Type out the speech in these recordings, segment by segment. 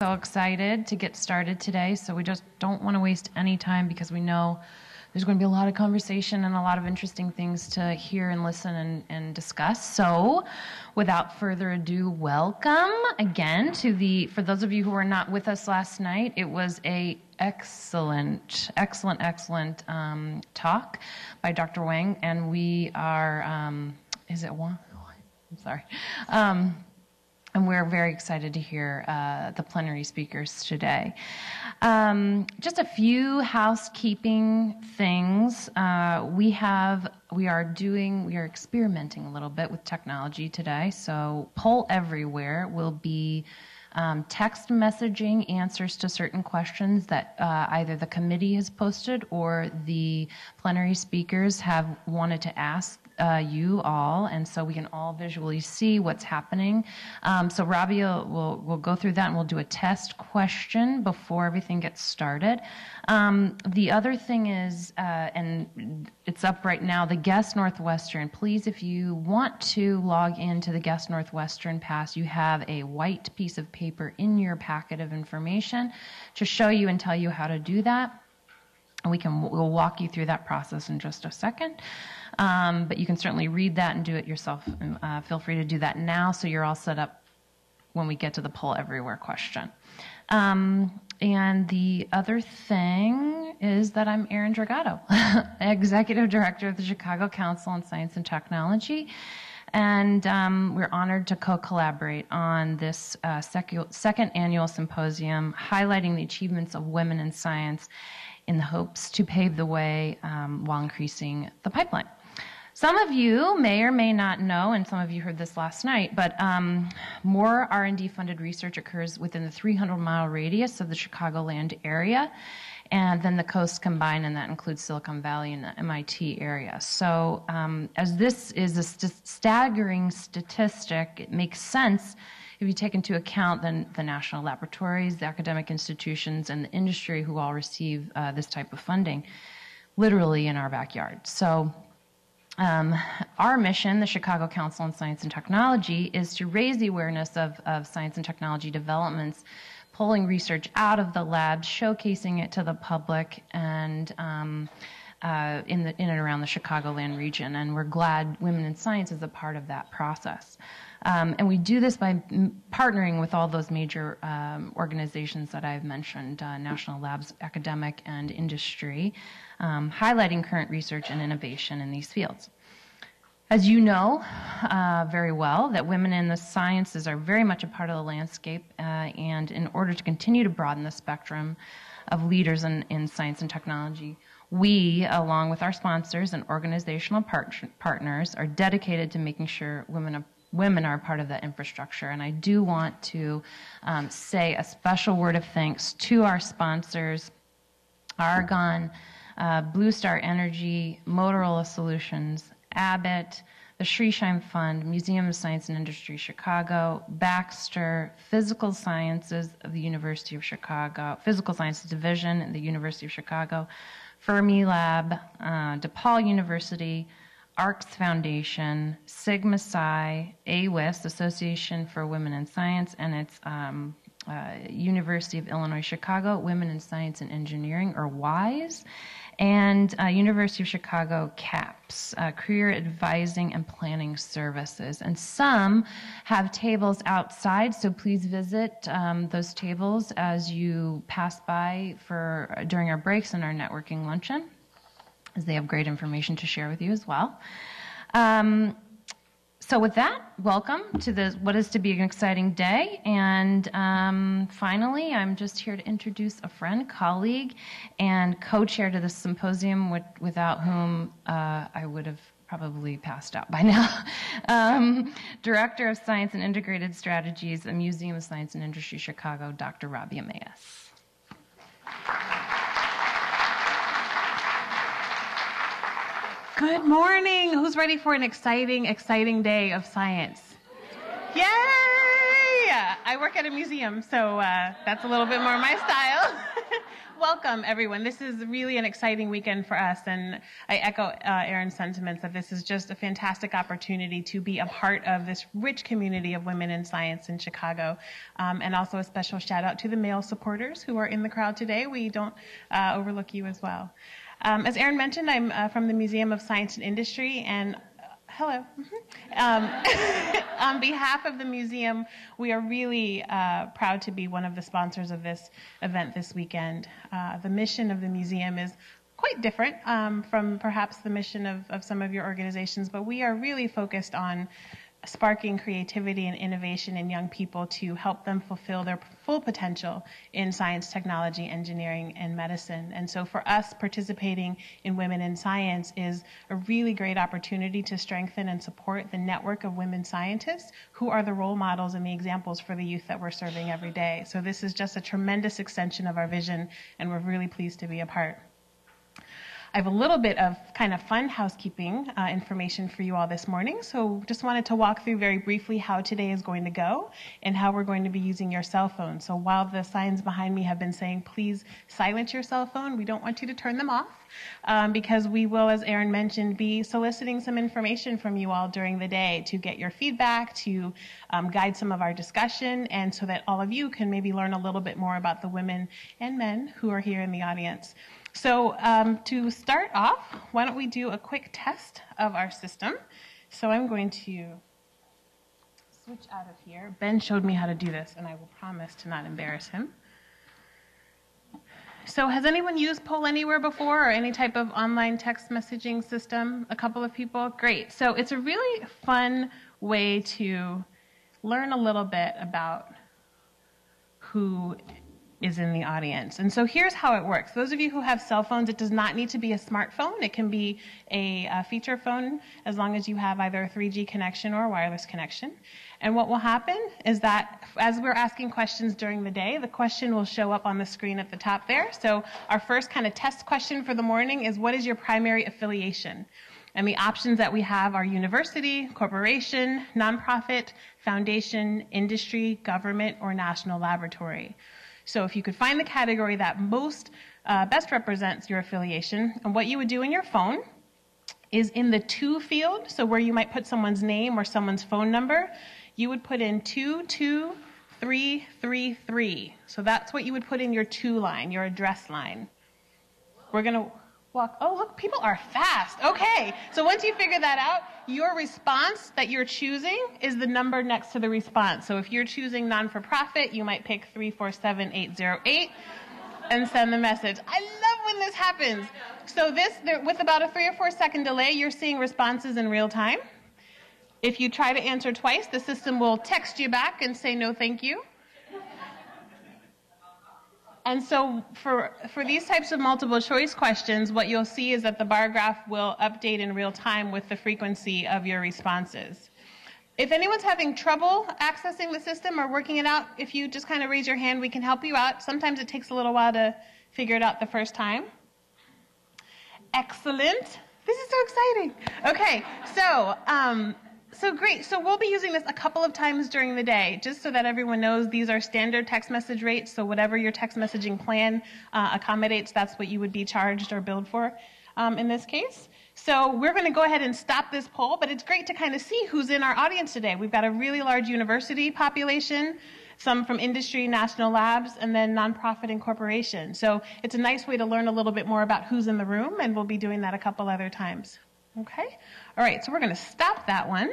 So excited to get started today. So we just don't want to waste any time because we know there's going to be a lot of conversation and a lot of interesting things to hear and listen and, and discuss. So without further ado, welcome again to the, for those of you who were not with us last night, it was a excellent, excellent, excellent um, talk by Dr. Wang. And we are, um, is it one? I'm sorry. Um, and we're very excited to hear uh, the plenary speakers today. Um, just a few housekeeping things. Uh, we have, we are doing, we are experimenting a little bit with technology today. So, Poll Everywhere will be um, text messaging answers to certain questions that uh, either the committee has posted or the plenary speakers have wanted to ask uh, you all, and so we can all visually see what's happening. Um, so Robbie will, will, go through that, and we'll do a test question before everything gets started. Um, the other thing is, uh, and it's up right now, the Guest Northwestern. Please, if you want to log into the Guest Northwestern Pass, you have a white piece of paper in your packet of information to show you and tell you how to do that. And we can we'll walk you through that process in just a second. Um, but you can certainly read that and do it yourself. And, uh, feel free to do that now so you're all set up when we get to the poll everywhere question. Um, and the other thing is that I'm Erin Dragato, Executive Director of the Chicago Council on Science and Technology. And um, we're honored to co collaborate on this uh, second annual symposium highlighting the achievements of women in science in the hopes to pave the way um, while increasing the pipeline. Some of you may or may not know, and some of you heard this last night, but um, more R&D funded research occurs within the 300 mile radius of the Chicagoland area, and then the coast combined, and that includes Silicon Valley and the MIT area. So, um, as this is a st- staggering statistic, it makes sense if you take into account the, the national laboratories, the academic institutions, and the industry who all receive uh, this type of funding, literally in our backyard. So. Um, our mission, the Chicago Council on Science and Technology, is to raise the awareness of, of science and technology developments, pulling research out of the labs, showcasing it to the public, and um, uh, in, the, in and around the Chicagoland region. And we're glad Women in Science is a part of that process. Um, and we do this by partnering with all those major um, organizations that I've mentioned uh, national labs, academic, and industry um, highlighting current research and innovation in these fields. As you know uh, very well, that women in the sciences are very much a part of the landscape, uh, and in order to continue to broaden the spectrum of leaders in, in science and technology, we, along with our sponsors and organizational part- partners, are dedicated to making sure women are, women are part of that infrastructure. And I do want to um, say a special word of thanks to our sponsors, Argonne uh, Blue Star Energy, Motorola Solutions, Abbott, the Schriesheim Fund, Museum of Science and Industry Chicago, Baxter, Physical Sciences of the University of Chicago, Physical Sciences Division at the University of Chicago, Fermilab, uh, DePaul University, ARCS Foundation, Sigma Xi, AWIS, Association for Women in Science, and its um, uh, University of Illinois Chicago, Women in Science and Engineering, or WISE, and uh, University of Chicago CAPS, uh, Career Advising and Planning Services. And some have tables outside, so please visit um, those tables as you pass by for during our breaks and our networking luncheon, as they have great information to share with you as well. Um, so with that, welcome to the what is to be an exciting day. And um, finally, I'm just here to introduce a friend, colleague, and co-chair to this symposium, with, without whom uh, I would have probably passed out by now. um, Director of Science and Integrated Strategies at Museum of Science and Industry, Chicago, Dr. Robbie Amaeus. Good morning. Who's ready for an exciting, exciting day of science? Yay! I work at a museum, so uh, that's a little bit more my style. welcome everyone. This is really an exciting weekend for us, and I echo uh, Erin's sentiments that this is just a fantastic opportunity to be a part of this rich community of women in science in Chicago. Um, and also a special shout out to the male supporters who are in the crowd today. We don't uh, overlook you as well. Um, as Erin mentioned, I'm uh, from the Museum of Science and Industry, and hello. Um, on behalf of the museum, we are really uh, proud to be one of the sponsors of this event this weekend. Uh, the mission of the museum is quite different um, from perhaps the mission of, of some of your organizations, but we are really focused on sparking creativity and innovation in young people to help them fulfill their full potential in science, technology, engineering, and medicine. And so for us, participating in Women in Science is a really great opportunity to strengthen and support the network of women scientists who are the role models and the examples for the youth that we're serving every day. So this is just a tremendous extension of our vision, and we're really pleased to be a part. I have a little bit of kind of fun housekeeping uh, information for you all this morning. So just wanted to walk through very briefly how today is going to go and how we're going to be using your cell phone. So while the signs behind me have been saying, please silence your cell phone, we don't want you to turn them off. Um, because we will, as Erin mentioned, be soliciting some information from you all during the day to get your feedback, to um, guide some of our discussion, and so that all of you can maybe learn a little bit more about the women and men who are here in the audience. So um, to start off, why don't we do a quick test of our system? So I'm going to switch out of here. Ben showed me how to do this, and I will promise to not embarrass him. So has anyone used Poll Anywhere before or any type of online text messaging system? A couple of people? Great. So it's a really fun way to learn a little bit about who is in the audience. And so here's how it works. Those of you who have cell phones, it does not need to be a smartphone. It can be a, a, feature phone as long as you have either a 3G connection or a wireless connection. And what will happen is that as we're asking questions during the day, the question will show up on the screen at the top there. So our first kind of test question for the morning is what is your primary affiliation? And the options that we have are university, corporation, nonprofit, foundation, industry, government, or national laboratory. So if you could find the category that most uh, best represents your affiliation, and what you would do in your phone is in the to field, so where you might put someone's name or someone's phone number, you would put in 22333. So that's what you would put in your to line, your address line. We're going to walk. Oh, look, people are fast. Okay. So once you figure that out, your response that you're choosing is the number next to the response. So if you're choosing non for profit, you might pick 347808 and send the message. I love when this happens. So this, with about a three or four second delay, you're seeing responses in real time. If you try to answer twice, the system will text you back and say no thank you. And so for, for these types of multiple choice questions, what you'll see is that the bar graph will update in real time with the frequency of your responses. If anyone's having trouble accessing the system or working it out, if you just kind of raise your hand, we can help you out. Sometimes it takes a little while to figure it out the first time. Excellent. This is so exciting. Okay, so um, so great. So we'll be using this a couple of times during the day, just so that everyone knows these are standard text message rates. So whatever your text messaging plan uh, accommodates, that's what you would be charged or billed for um, in this case. So we're going to go ahead and stop this poll, but it's great to kind of see who's in our audience today. We've got a really large university population, some from industry, national labs, and then nonprofit and corporation. So it's a nice way to learn a little bit more about who's in the room, and we'll be doing that a couple other times. Okay? All right, so we're going to stop that one.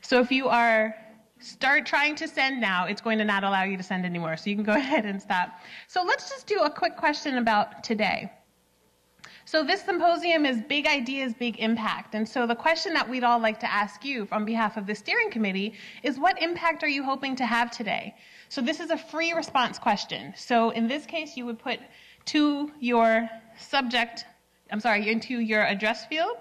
So if you are start trying to send now, it's going to not allow you to send anymore. So you can go ahead and stop. So let's just do a quick question about today. So this symposium is big ideas, big impact. And so the question that we'd all like to ask you on behalf of the steering committee is what impact are you hoping to have today? So this is a free response question. So in this case, you would put to your subject I'm sorry, into your address field,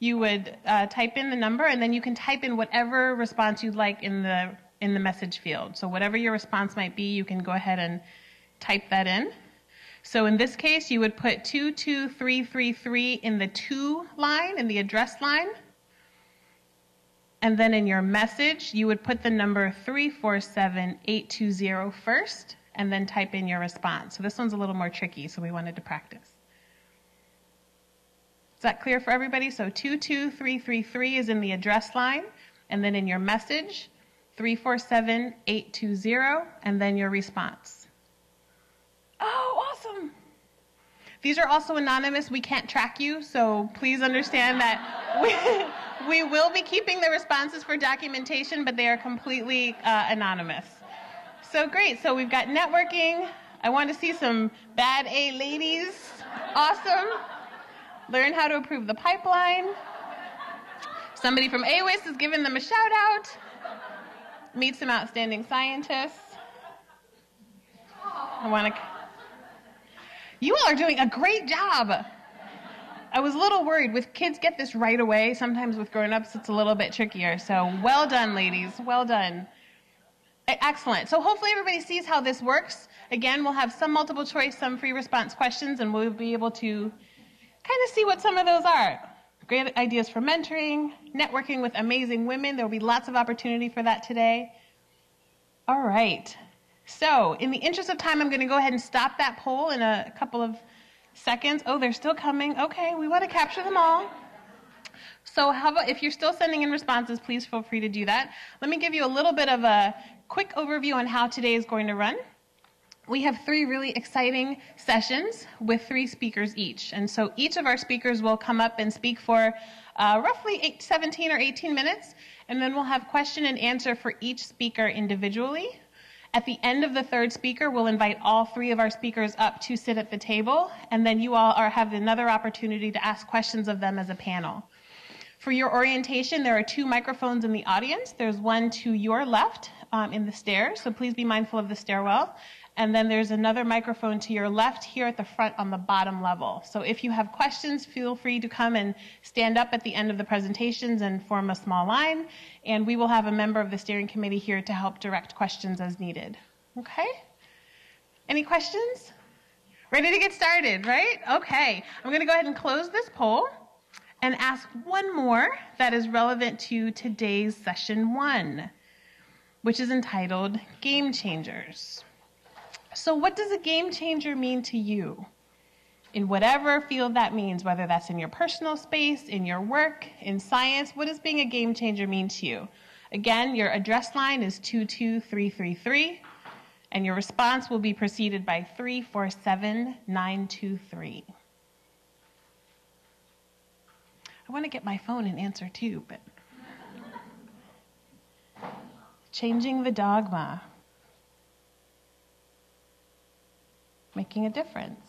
you would uh, type in the number and then you can type in whatever response you'd like in the in the message field. So whatever your response might be, you can go ahead and type that in. So in this case, you would put 22333 in the to line, in the address line. And then in your message, you would put the number 347820 first and then type in your response. So this one's a little more tricky, so we wanted to practice. Is that clear for everybody? So 22333 is in the address line, and then in your message, 347820, and then your response. Oh, awesome. These are also anonymous. We can't track you, so please understand that we, we will be keeping the responses for documentation, but they are completely uh, anonymous. So great. So we've got networking. I want to see some bad A ladies. Awesome. Learn how to approve the pipeline. Somebody from AWIS is giving them a shout out meet some outstanding scientists. I want to. You all are doing a great job. I was a little worried. With kids, get this right away. Sometimes with grown ups, it's a little bit trickier. So, well done, ladies. Well done. Excellent. So, hopefully, everybody sees how this works. Again, we'll have some multiple choice, some free response questions, and we'll be able to kind of see what some of those are. Great ideas for mentoring, networking with amazing women. There will be lots of opportunity for that today. All right. So, in the interest of time, I'm going to go ahead and stop that poll in a couple of seconds. Oh, they're still coming. Okay, we want to capture them all. So, how about if you're still sending in responses, please feel free to do that. Let me give you a little bit of a quick overview on how today is going to run we have three really exciting sessions with three speakers each. And so each of our speakers will come up and speak for uh, roughly eight, 17 or 18 minutes, and then we'll have question and answer for each speaker individually. At the end of the third speaker, we'll invite all three of our speakers up to sit at the table, and then you all are, have another opportunity to ask questions of them as a panel. For your orientation, there are two microphones in the audience. There's one to your left um, in the stairs, so please be mindful of the stairwell. And then there's another microphone to your left here at the front on the bottom level. So if you have questions, feel free to come and stand up at the end of the presentations and form a small line. And we will have a member of the steering committee here to help direct questions as needed. Okay? Any questions? Ready to get started, right? Okay. I'm going to go ahead and close this poll and ask one more that is relevant to today's session one, which is entitled Game Changers. So, what does a game changer mean to you? In whatever field that means, whether that's in your personal space, in your work, in science, what does being a game changer mean to you? Again, your address line is 22333, and your response will be preceded by 347923. I want to get my phone and answer too, but. Changing the dogma. Making a difference.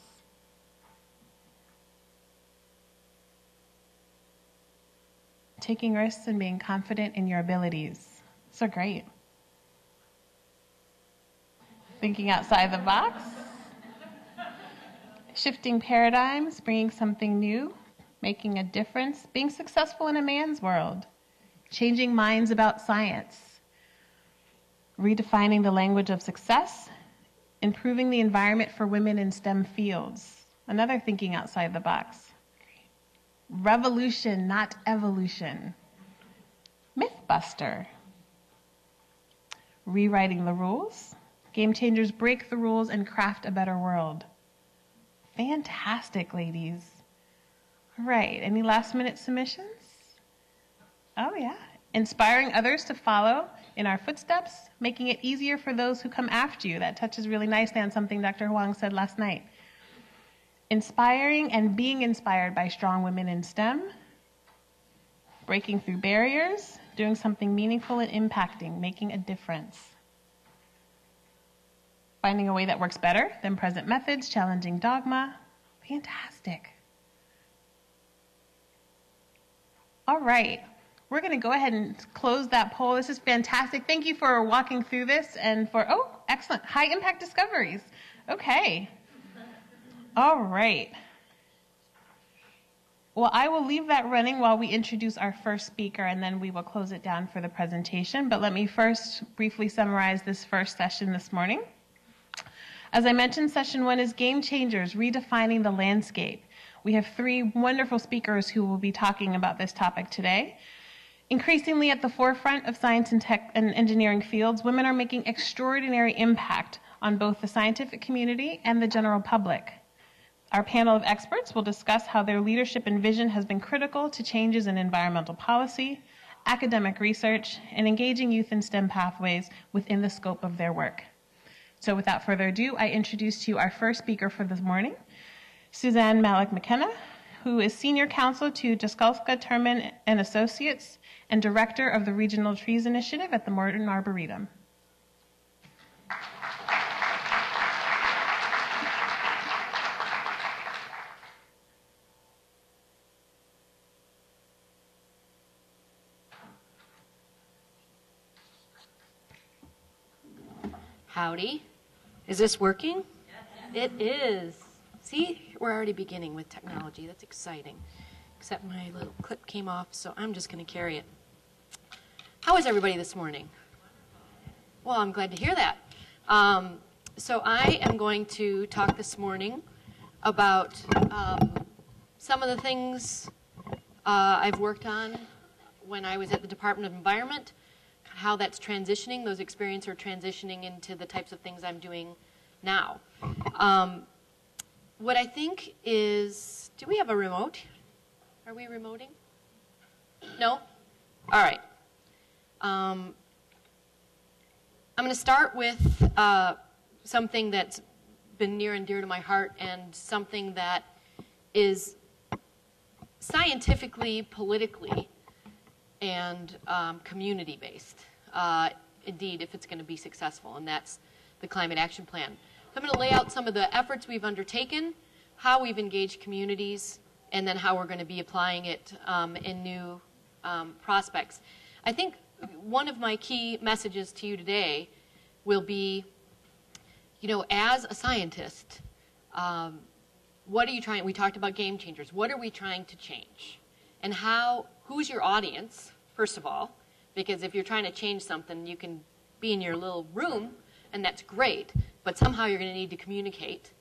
Taking risks and being confident in your abilities. So great. Thinking outside the box. Shifting paradigms, bringing something new, making a difference, being successful in a man's world, changing minds about science, redefining the language of success, improving the environment for women in STEM fields. Another thinking outside the box. Revolution, not evolution. Mythbuster. Rewriting the rules. Game changers break the rules and craft a better world. Fantastic, ladies. All right, any last minute submissions? Oh, yeah. Inspiring others to follow in our footsteps, making it easier for those who come after you. That touches really nicely on something Dr. Huang said last night. Inspiring and being inspired by strong women in STEM, breaking through barriers, doing something meaningful and impacting, making a difference. Finding a way that works better than present methods, challenging dogma. Fantastic. All right. We're going to go ahead and close that poll. This is fantastic. Thank you for walking through this and for, oh, excellent. High impact discoveries. Okay. All right. Well, I will leave that running while we introduce our first speaker and then we will close it down for the presentation. But let me first briefly summarize this first session this morning. As I mentioned, session one is Game Changers Redefining the Landscape. We have three wonderful speakers who will be talking about this topic today. Increasingly at the forefront of science and tech and engineering fields, women are making extraordinary impact on both the scientific community and the general public. Our panel of experts will discuss how their leadership and vision has been critical to changes in environmental policy, academic research, and engaging youth in STEM pathways within the scope of their work. So without further ado, I introduce to you our first speaker for this morning, Suzanne Malec McKenna, who is Senior Counsel to Jasculca Terman and Associates and Director of the Regional Trees Initiative at the Morton Arboretum. Howdy. Is this working? It is. See, we're already beginning with technology. That's exciting. Except my little clip came off, so I'm just going to carry it. How is everybody this morning? Well, I'm glad to hear that. Um, so I am going to talk this morning about um, some of the things uh, I've worked on when I was at the Department of Environment, how that's transitioning, those experiences are transitioning into the types of things I'm doing now. Um, what I think is, do we have a remote? Are we remoting? No? All right. Um, I'm going to start with uh, something that's been near and dear to my heart and something that is scientifically, politically, and um, community based. Uh, indeed, if it's going to be successful, and that's the Climate Action Plan. So I'm going to lay out some of the efforts we've undertaken, how we've engaged communities, and then how we're going to be applying it um, in new um, prospects. I think one of my key messages to you today will be, you know, as a scientist, um, what are you trying, we talked about game changers, what are we trying to change? And how, who's your audience, first of all, because if you're trying to change something, you can be in your little room, and that's great, but somehow you're going to need to communicate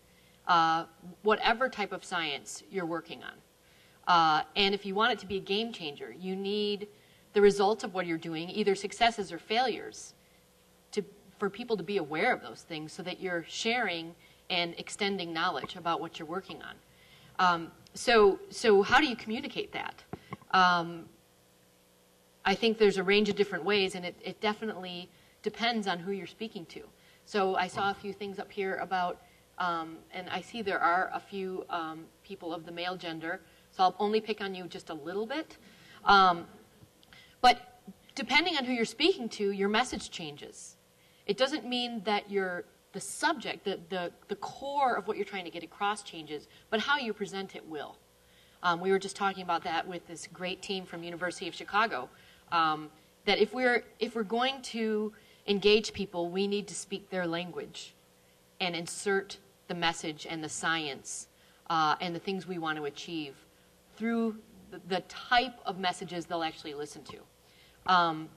uh, whatever type of science you're working on. Uh, and if you want it to be a game changer, you need the results of what you're doing, either successes or failures, to, for people to be aware of those things so that you're sharing and extending knowledge about what you're working on. Um, so, so how do you communicate that? Um, I think there's a range of different ways, and it, it definitely depends on who you're speaking to. So I saw a few things up here about, um, and I see there are a few um, people of the male gender, so I'll only pick on you just a little bit. But depending on who you're speaking to, your message changes. It doesn't mean that the subject, the, the, the core of what you're trying to get across changes, but how you present it will. Um, we were just talking about that with this great team from University of Chicago. Um, that if we're if we're going to engage people, we need to speak their language and insert the message and the science uh, and the things we want to achieve through the, the, type of messages they'll actually listen to. Um,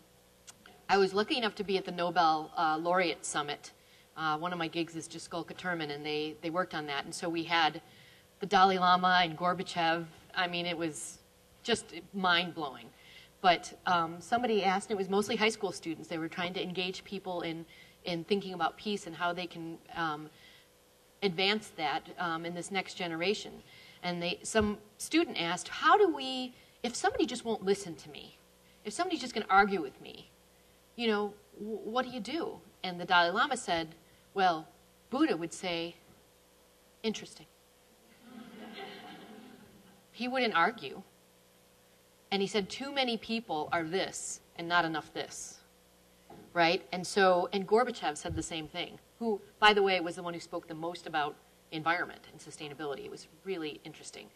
I was lucky enough to be at the Nobel uh, Laureate Summit. Uh, one of my gigs is just Jasculca Terman, and they, they worked on that. And so we had the Dalai Lama and Gorbachev. I mean, it was just mind blowing. But um, somebody asked, and it was mostly high school students. They were trying to engage people in, in thinking about peace and how they can um, advance that um, in this next generation. And they, some student asked, how do we, if somebody just won't listen to me, if somebody's just going to argue with me, you know, what do you do? And the Dalai Lama said, well, Buddha would say, interesting. he wouldn't argue. And he said, too many people are this and not enough this. Right? And so, and Gorbachev said the same thing, who, by the way, was the one who spoke the most about environment and sustainability. It was really interesting.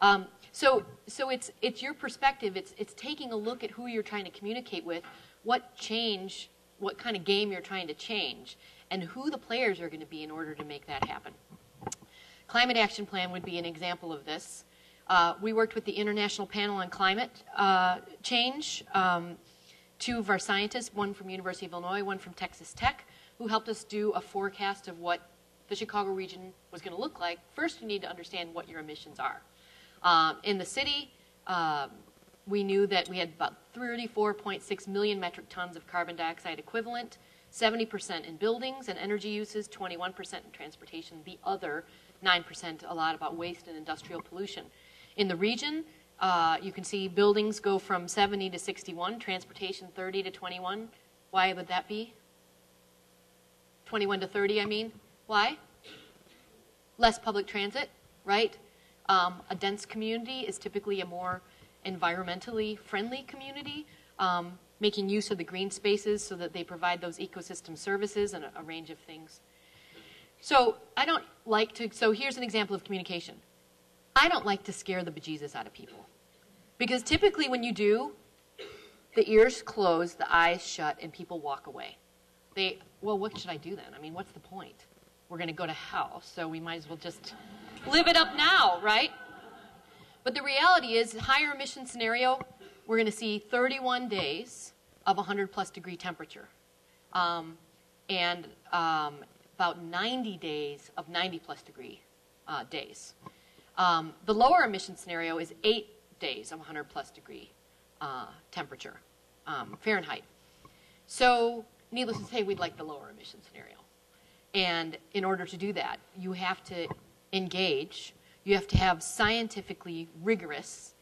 Um, so, so it's, it's your perspective. It's, it's taking a look at who you're trying to communicate with, what change, what kind of game you're trying to change, and who the players are going to be in order to make that happen. Climate Action Plan would be an example of this. Uh, we worked with the International Panel on Climate uh, Change. Um, two of our scientists, one from University of Illinois, one from Texas Tech, who helped us do a forecast of what the Chicago region was going to look like. First, you need to understand what your emissions are. Um, in the city, um, we knew that we had about 34.6 million metric tons of carbon dioxide equivalent 70% in buildings and energy uses, 21% in transportation, the other 9% a lot about waste and industrial pollution. In the region, uh, you can see buildings go from 70 to 61, transportation 30 to 21. Why would that be? 21 to 30, I mean. Why? Less public transit, right? Um, a dense community is typically a more environmentally friendly community, um, making use of the green spaces so that they provide those ecosystem services and a, a range of things. So I don't like to, so here's an example of communication. I don't like to scare the bejesus out of people. Because typically when you do, the ears close, the eyes shut, and people walk away. They, well, what should I do then? I mean, what's the point? We're going to go to hell, so we might as well just live it up now, right? But the reality is, higher emission scenario, we're going to see 31 days of 100 plus degree temperature. Um, and um, about 90 days of 90 plus degree uh, days. Um, the lower emission scenario is eight days of 100 plus degree uh, temperature, um, Fahrenheit. So, needless to say, we'd like the lower emission scenario. And in order to do that, you have to engage, you have to have scientifically rigorous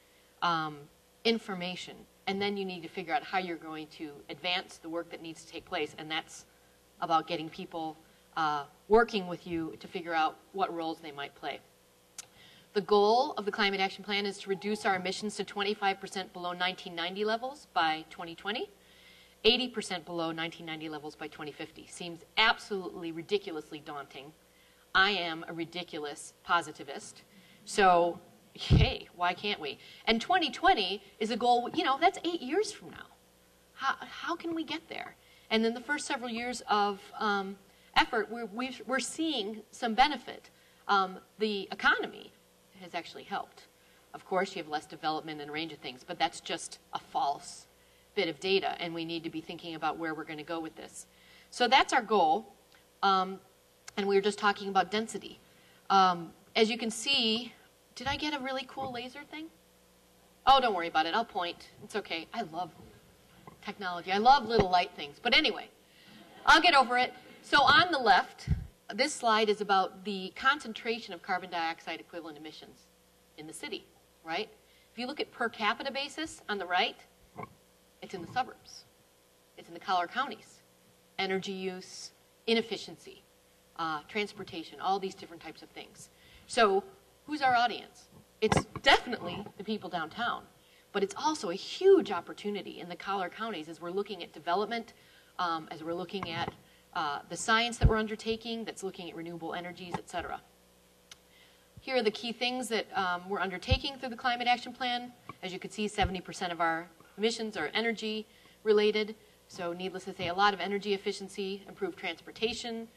um, information, and then you need to figure out how you're going to advance the work that needs to take place, and that's about getting people uh, working with you to figure out what roles they might play. The goal of the Climate Action Plan is to reduce our emissions to 25% below 1990 levels by 2020, 80% below 1990 levels by 2050. Seems absolutely ridiculously daunting. I am a ridiculous positivist. So, hey, why can't we? And 2020 is a goal, you know, that's eight years from now. How, how can we get there? And in the first several years of um, effort, we're, we are seeing some benefit. Um, the economy has actually helped. Of course, you have less development and a range of things, but that's just a false bit of data, and we need to be thinking about where we're going to go with this. So that's our goal, um, and we were just talking about density. Um, as you can see, did I get a really cool laser thing? Oh, don't worry about it. I'll point. It's okay. I love technology. I love little light things. But anyway, I'll get over it. So on the left, this slide is about the concentration of carbon dioxide equivalent emissions in the city, right? If you look at per capita basis on the right, it's in the suburbs. It's in the collar counties. Energy use, inefficiency, uh, transportation, all these different types of things. So who's our audience? It's definitely the people downtown, but it's also a huge opportunity in the collar counties as we're looking at development, um, as we're looking at uh, the science that we're undertaking that's looking at renewable energies, et cetera. Here are the key things that um, we're undertaking through the Climate Action Plan. As you can see, 70% of our emissions are energy related. So needless to say, a lot of energy efficiency, improved transportation,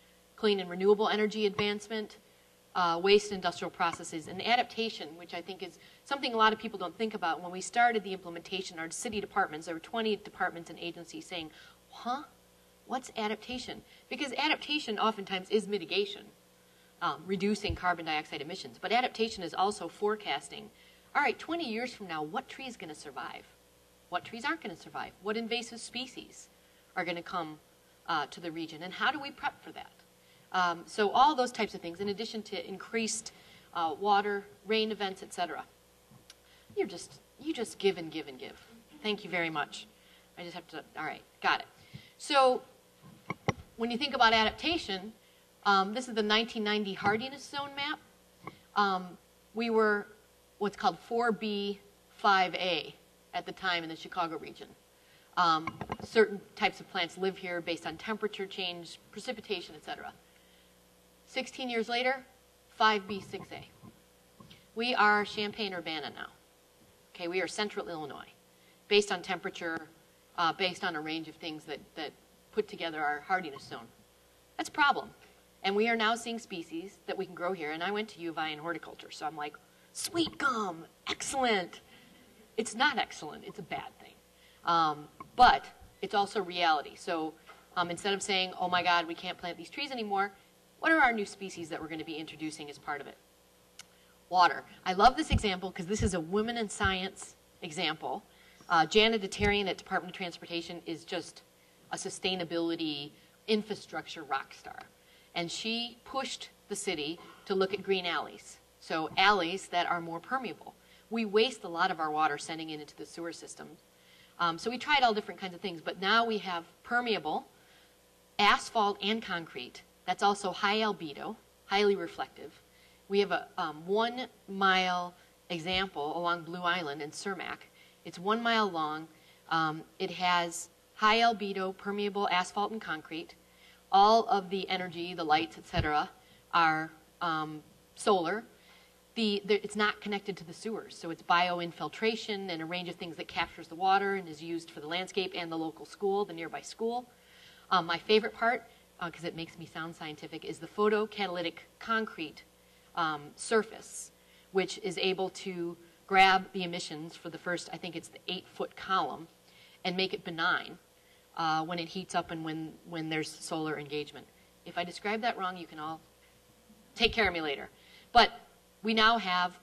clean and renewable energy advancement, uh, waste industrial processes, and adaptation, which I think is something a lot of people don't think about. When we started the implementation, our city departments, there were 20 departments and agencies saying, huh, What's adaptation? Because adaptation oftentimes is mitigation, um, reducing carbon dioxide emissions. But adaptation is also forecasting, all right, 20 years from now, what tree is going to survive? What trees aren't going to survive? What invasive species are going to come uh, to the region? And how do we prep for that? Um, so all those types of things, in addition to increased uh, water, rain events, etc. You're just, you just give and give and give. Thank you very much. I just have to, all right, got it. So when you think about adaptation, um, this is the 1990 hardiness zone map. Um, we were what's called 4B 5A at the time in the Chicago region. Um, certain types of plants live here based on temperature change, precipitation, etc. 16 years later, 5B 6A. We are Champaign-Urbana now. Okay, we are central Illinois, based on temperature, uh, based on a range of things that, that put together our hardiness zone. That's a problem. And we are now seeing species that we can grow here. And I went to U of I in horticulture, so I'm like, sweet gum, excellent. It's not excellent, it's a bad thing. Um, but it's also reality. So um, instead of saying, oh my God, we can't plant these trees anymore, what are our new species that we're going to be introducing as part of it? Water. I love this example because this is a women in science example. Uh, Janet Attarian at Department of Transportation is just a sustainability infrastructure rock star. And she pushed the city to look at green alleys. So, alleys that are more permeable. We waste a lot of our water sending it into the sewer system. Um, so, we tried all different kinds of things, but now we have permeable, asphalt, and concrete. That's also high albedo, highly reflective. We have a um, one mile example along Blue Island in Cermak. It's one mile long. Um, it has high albedo, permeable asphalt and concrete. All of the energy, the lights, etc., are um, solar. The, the, it's not connected to the sewers, so it's bioinfiltration and a range of things that captures the water and is used for the landscape and the local school, the nearby school. Um, my favorite part, because uh, it makes me sound scientific, is the photocatalytic concrete um, surface, which is able to grab the emissions for the first, I think it's the eight foot column, and make it benign uh, when it heats up and when, when there's solar engagement. If I describe that wrong, you can all take care of me later. But we now have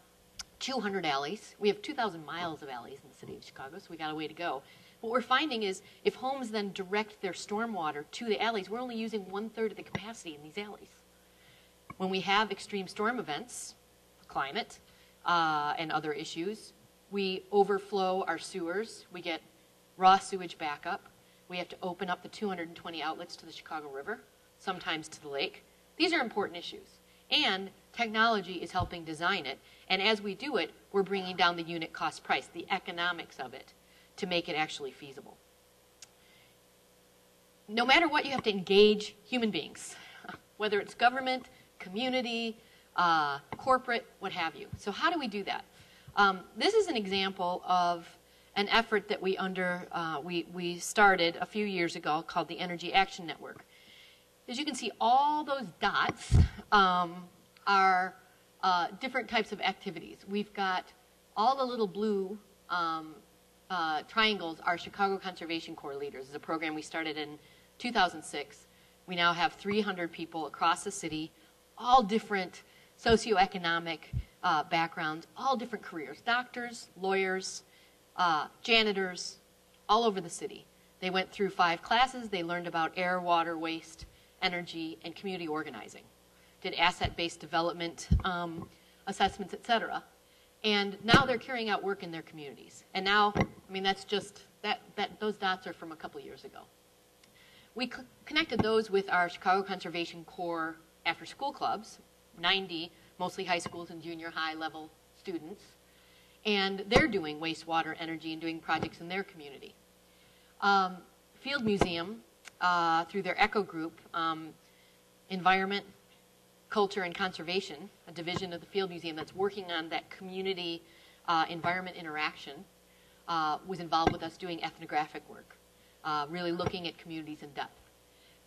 200 alleys. We have 2,000 miles of alleys in the city of Chicago, so we got a way to go. What we're finding is if homes then direct their stormwater to the alleys, we're only using one third of the capacity in these alleys. When we have extreme storm events, climate, uh, and other issues, we overflow our sewers. We get raw sewage backup. We have to open up the 220 outlets to the Chicago River, sometimes to the lake. These are important issues. And technology is helping design it. And as we do it, we're bringing down the unit cost price, the economics of it, to make it actually feasible. No matter what, you have to engage human beings, whether it's government, community, uh, corporate, what have you. So, how do we do that? Um, this is an example of an effort that we under uh, we, we started a few years ago called the Energy Action Network. As you can see, all those dots um, are uh, different types of activities. We've got all the little blue um, uh, triangles are Chicago Conservation Corps leaders. It's a program we started in 2006. We now have 300 people across the city, all different socioeconomic uh, backgrounds, all different careers doctors, lawyers, uh, janitors, all over the city. They went through five classes. They learned about air, water, waste, energy, and community organizing. Did asset-based development um, assessments, etc. And now they're carrying out work in their communities. And now, I mean, that's just that, that those dots are from a couple years ago. We connected those with our Chicago Conservation Corps after-school clubs, 90 mostly high schools and junior high level students and they're doing wastewater energy and doing projects in their community. Um, Field Museum, uh, through their ECHO group, um, Environment, Culture, and Conservation, a division of the Field Museum that's working on that community uh, environment interaction, uh, was involved with us doing ethnographic work, uh, really looking at communities in depth.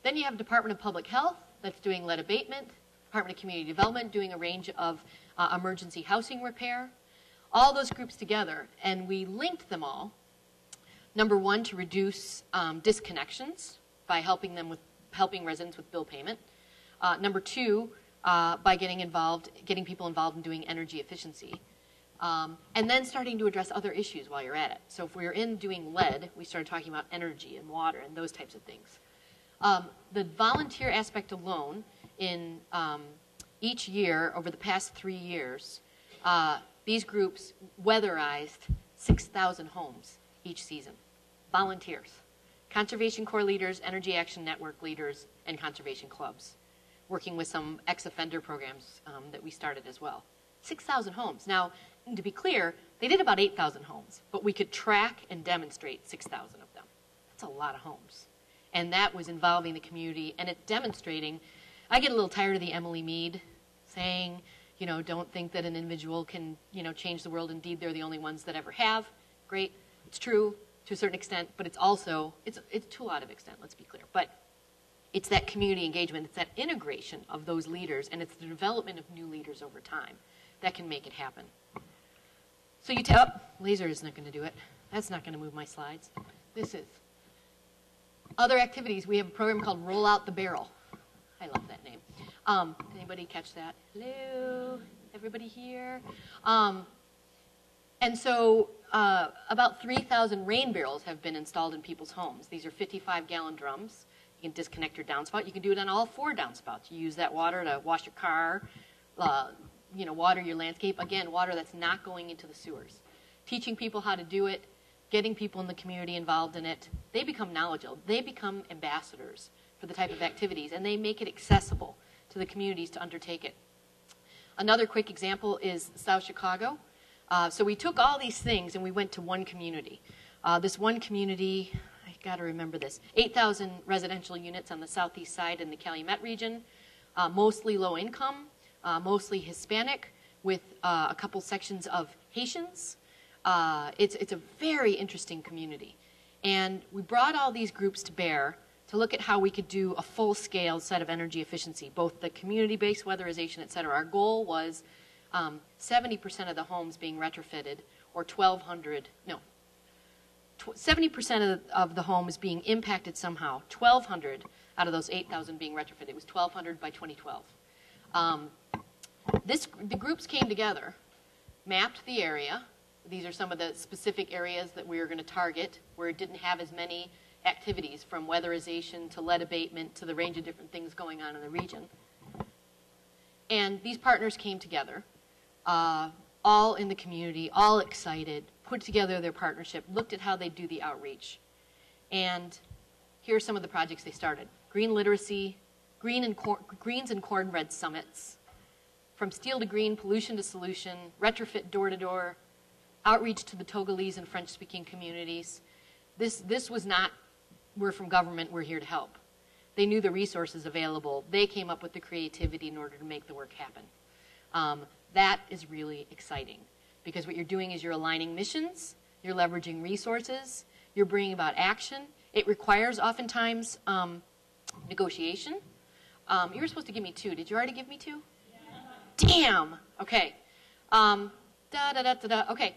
Then you have Department of Public Health that's doing lead abatement, Department of Community Development doing a range of uh, emergency housing repair, all those groups together, and we linked them all. Number one, to reduce um, disconnections by helping them with helping residents with bill payment. Uh, number two, uh, by getting involved, getting people involved in doing energy efficiency. Um, and then starting to address other issues while you're at it. So if we are in doing lead, we started talking about energy and water and those types of things. Um, the volunteer aspect alone, in um, each year over the past three years, uh, these groups weatherized 6,000 homes each season. Volunteers, Conservation Corps leaders, Energy Action Network leaders, and conservation clubs, working with some ex offender programs um, that we started as well. 6,000 homes. Now, to be clear, they did about 8,000 homes, but we could track and demonstrate 6,000 of them. That's a lot of homes. And that was involving the community, and it's demonstrating. I get a little tired of the Emily Mead saying, you know, don't think that an individual can, you know, change the world. Indeed, they're the only ones that ever have. Great. It's true to a certain extent, but it's also, it's, it's to a lot of extent, let's be clear. But it's that community engagement, it's that integration of those leaders, and it's the development of new leaders over time that can make it happen. So you tell, oh, laser is not going to do it. That's not going to move my slides. This is. Other activities, we have a program called Roll Out the Barrel. I love that name. Um, anybody catch that? Hello? Everybody here? Um, and so uh, about 3,000 rain barrels have been installed in people's homes. These are 55 gallon drums. You can disconnect your downspout. You can do it on all four downspouts. You use that water to wash your car, uh, you know, water your landscape. Again, water that's not going into the sewers. Teaching people how to do it, getting people in the community involved in it, they become knowledgeable. They become ambassadors for the type of activities, and they make it accessible to the communities to undertake it. Another quick example is South Chicago. Uh, so we took all these things and we went to one community. Uh, this one community, got to remember this, 8,000 residential units on the southeast side in the Calumet region, uh, mostly low income, uh, mostly Hispanic, with uh, a couple sections of Haitians. Uh, it's, it's a very interesting community. And we brought all these groups to bear to look at how we could do a full-scale set of energy efficiency, both the community-based weatherization, et cetera. Our goal was um, 70% of the homes being retrofitted, or 1,200, no, 70% of, of the homes is being impacted somehow, 1,200 out of those 8,000 being retrofitted. It was 1,200 by 2012. Um, this, the groups came together, mapped the area. These are some of the specific areas that we were going to target where it didn't have as many activities from weatherization to lead abatement to the range of different things going on in the region. And these partners came together, uh, all in the community, all excited, put together their partnership, looked at how they do the outreach. And here are some of the projects they started. Green literacy, green and cor- greens and cornbread summits, from steel to green, pollution to solution, retrofit door to door, outreach to the Togolese and French speaking communities. This, this was not we're from government, we're here to help. They knew the resources available. They came up with the creativity in order to make the work happen. Um, that is really exciting because what you're doing is you're aligning missions, you're leveraging resources, you're bringing about action. It requires oftentimes um, negotiation. Um, you were supposed to give me two. Did you already give me two? Yeah. Damn. Okay. Um, da da da da da. Okay.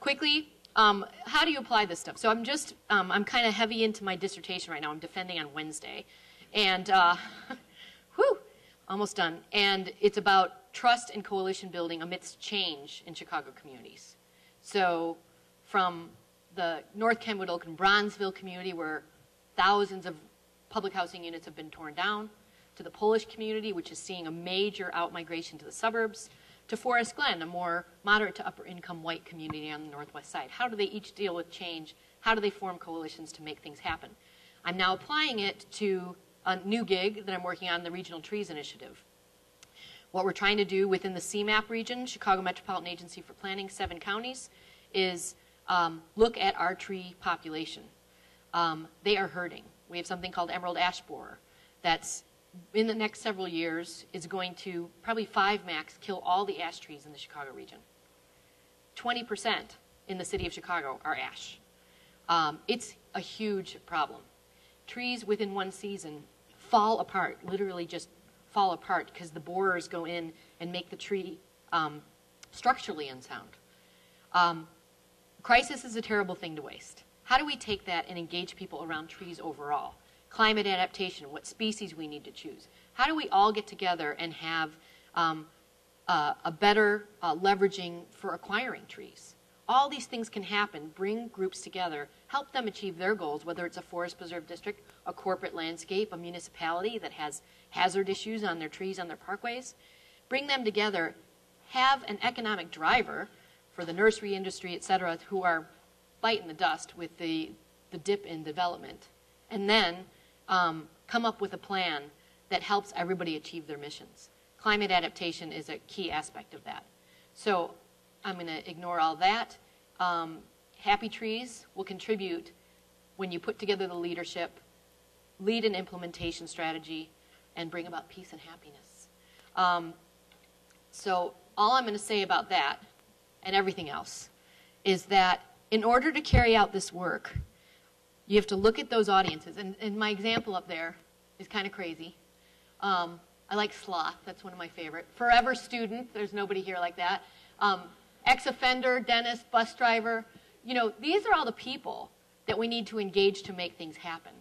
Quickly, um, how do you apply this stuff? So I'm just, um, I'm kind of heavy into my dissertation right now. I'm defending on Wednesday. And, uh, whew, almost done. And it's about trust and coalition building amidst change in Chicago communities. So from the North Kenwood Oakland Bronzeville community where thousands of public housing units have been torn down, to the Polish community, which is seeing a major outmigration to the suburbs, to Forest Glen, a more moderate to upper income white community on the northwest side. How do they each deal with change? How do they form coalitions to make things happen? I'm now applying it to a new gig that I'm working on, the Regional Trees Initiative. What we're trying to do within the CMAP region, Chicago Metropolitan Agency for Planning, seven counties, is um, look at our tree population. Um, they are hurting. We have something called emerald ash borer that's in the next several years is going to probably five max kill all the ash trees in the Chicago region. 20% in the city of Chicago are ash. Um, it's a huge problem. Trees within one season fall apart, literally just fall apart because the borers go in and make the tree um, structurally unsound. Um, crisis is a terrible thing to waste. How do we take that and engage people around trees overall? climate adaptation, what species we need to choose. How do we all get together and have um, uh, a better uh, leveraging for acquiring trees? All these things can happen. Bring groups together, help them achieve their goals, whether it's a forest preserve district, a corporate landscape, a municipality that has hazard issues on their trees, on their parkways. Bring them together, have an economic driver for the nursery industry, et cetera, who are biting the dust with the, the dip in development. And then um, come up with a plan that helps everybody achieve their missions. Climate adaptation is a key aspect of that. So I'm going to ignore all that. Um, Happy Trees will contribute when you put together the leadership, lead an implementation strategy, and bring about peace and happiness. Um, so all I'm going to say about that and everything else is that in order to carry out this work, you have to look at those audiences. And, and my example up there is kind of crazy. Um, I like sloth. That's one of my favorite. Forever student. There's nobody here like that. Um, ex-offender, dentist, bus driver. You know, these are all the people that we need to engage to make things happen.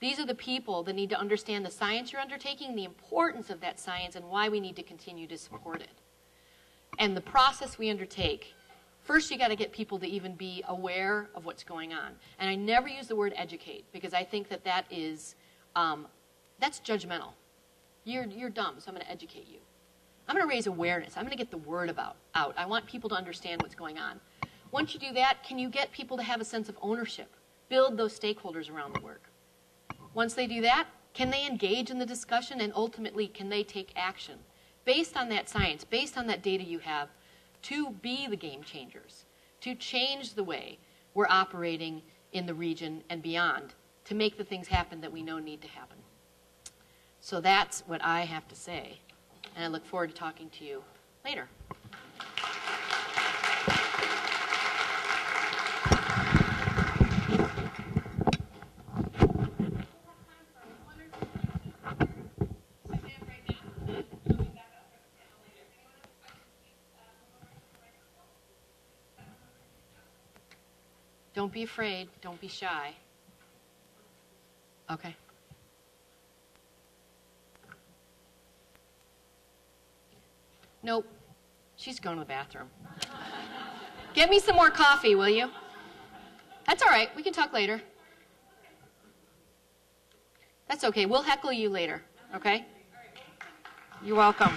These are the people that need to understand the science you're undertaking, the importance of that science, and why we need to continue to support it. And the process we undertake First, you got to get people to even be aware of what's going on. And I never use the word educate because I think that that is um, that's judgmental. You're, you're dumb, so I'm going to educate you. I'm going to raise awareness. I'm going to get the word about out. I want people to understand what's going on. Once you do that, can you get people to have a sense of ownership? Build those stakeholders around the work. Once they do that, can they engage in the discussion and ultimately can they take action based on that science, based on that data you have, to be the game changers, to change the way we're operating in the region and beyond, to make the things happen that we know need to happen. So that's what I have to say, and I look forward to talking to you later. Don't be afraid. Don't be shy. Okay. Nope. She's going to the bathroom. Get me some more coffee, will you? That's all right. We can talk later. That's okay. We'll heckle you later, okay? You're welcome.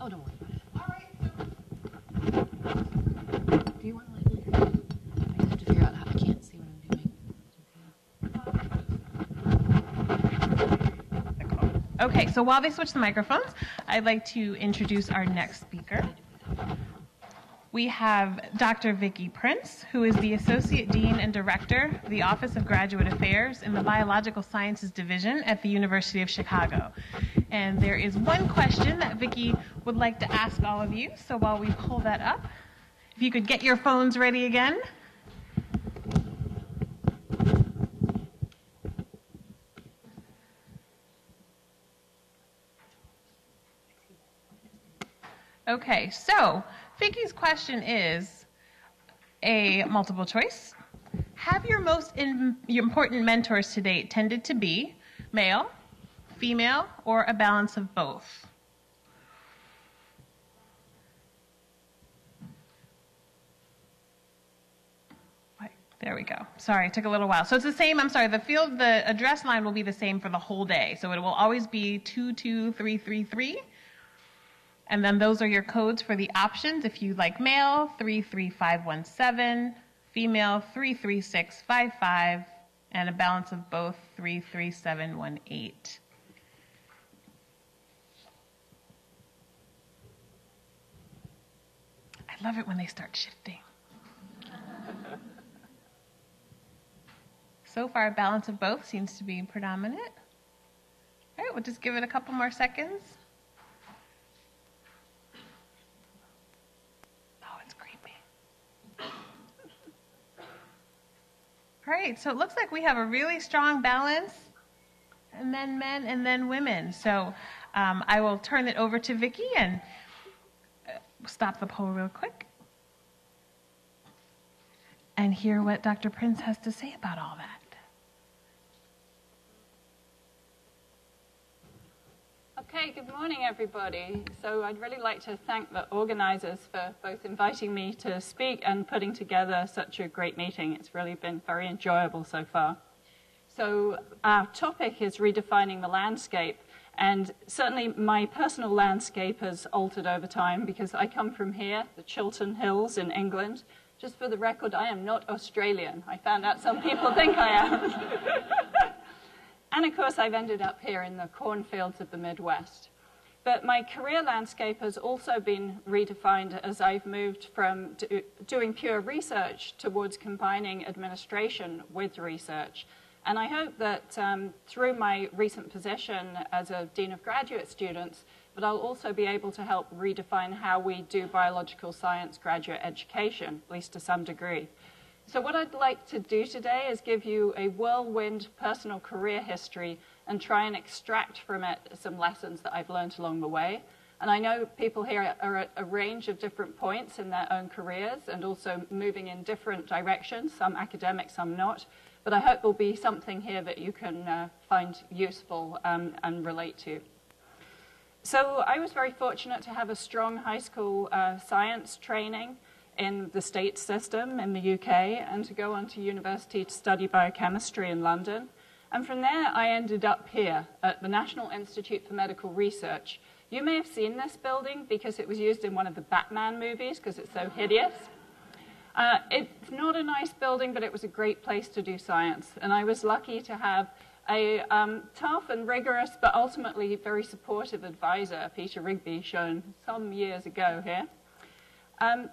Oh, don't worry about it. Do you want to light later? I have to figure out how I can't see what I'm doing. Okay, so while they switch the microphones, I'd like to introduce our next speaker. We have Dr. Vicky Prince, who is the Associate Dean and Director of the Office of Graduate Affairs in the Biological Sciences Division at the University of Chicago. And there is one question that Vicky would like to ask all of you. So while we pull that up, if you could get your phones ready again. Okay, so Vicky's question is a multiple choice. Have your most in, your important mentors to date tended to be male, female, or a balance of both? There we go. Sorry, it took a little while. So it's the same, I'm sorry, the field, the address line will be the same for the whole day. So it will always be 22333. And then those are your codes for the options. If you like male, 33517, female, 33655, and a balance of both, 33718. I love it when they start shifting. so far, a balance of both seems to be predominant. All right, we'll just give it a couple more seconds. Oh, it's creepy. Right, so it looks like we have a really strong balance, and then men and then women. So um, I will turn it over to Vicky and uh, stop the poll real quick and hear what Dr. Prince has to say about all that. Okay, good morning, everybody. So I'd really like to thank the organizers for both inviting me to speak and putting together such a great meeting. It's really been very enjoyable so far. So our topic is redefining the landscape. And certainly my personal landscape has altered over time because I come from here, the Chiltern Hills in England. Just for the record, I am not Australian. I found out some people think I am. And of course, I've ended up here in the cornfields of the Midwest. But my career landscape has also been redefined as I've moved from do, doing pure research towards combining administration with research. And I hope that um, through my recent position as a Dean of Graduate Students, that I'll also be able to help redefine how we do biological science graduate education, at least to some degree. So what I'd like to do today is give you a whirlwind personal career history and try and extract from it some lessons that I've learned along the way. And I know people here are at a range of different points in their own careers and also moving in different directions, some academic, some not. But I hope there'll be something here that you can uh, find useful um, and relate to. So I was very fortunate to have a strong high school uh, science training in the state system in the UK and to go on to university to study biochemistry in London. And from there, I ended up here at the National Institute for Medical Research. You may have seen this building because it was used in one of the Batman movies because it's so hideous. Uh, it's not a nice building, but it was a great place to do science. And I was lucky to have a um, tough and rigorous, but ultimately very supportive advisor, Peter Rigby, shown some years ago here. Um,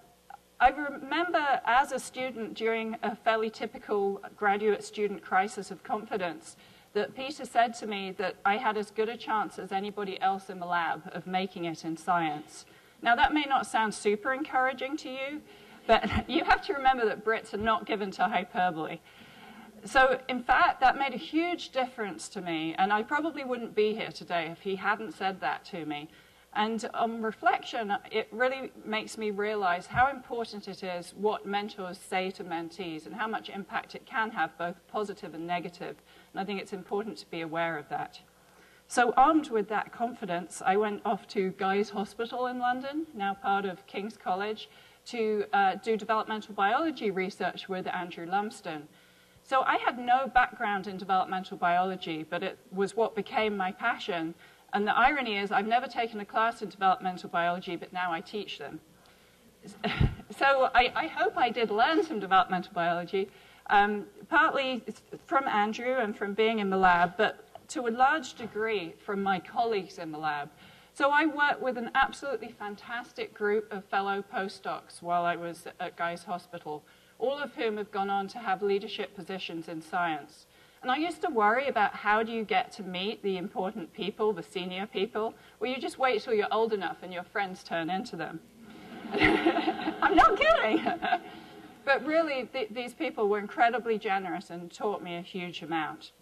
I remember as a student during a fairly typical graduate student crisis of confidence that Peter said to me that I had as good a chance as anybody else in the lab of making it in science. Now, that may not sound super encouraging to you, but you have to remember that Brits are not given to hyperbole. So, in fact, that made a huge difference to me, and I probably wouldn't be here today if he hadn't said that to me. And on reflection, it really makes me realize how important it is what mentors say to mentees and how much impact it can have, both positive and negative. And I think it's important to be aware of that. So, armed with that confidence, I went off to Guy's Hospital in London, now part of King's College, to uh, do developmental biology research with Andrew Lumsden. So I had no background in developmental biology, but it was what became my passion. And the irony is, I've never taken a class in developmental biology, but now I teach them. so I, I hope I did learn some developmental biology, um, partly from Andrew and from being in the lab, but to a large degree from my colleagues in the lab. So I worked with an absolutely fantastic group of fellow postdocs while I was at Guy's Hospital, all of whom have gone on to have leadership positions in science. And I used to worry about how do you get to meet the important people, the senior people? Well, you just wait till you're old enough and your friends turn into them. I'm not kidding. but really, th- these people were incredibly generous and taught me a huge amount.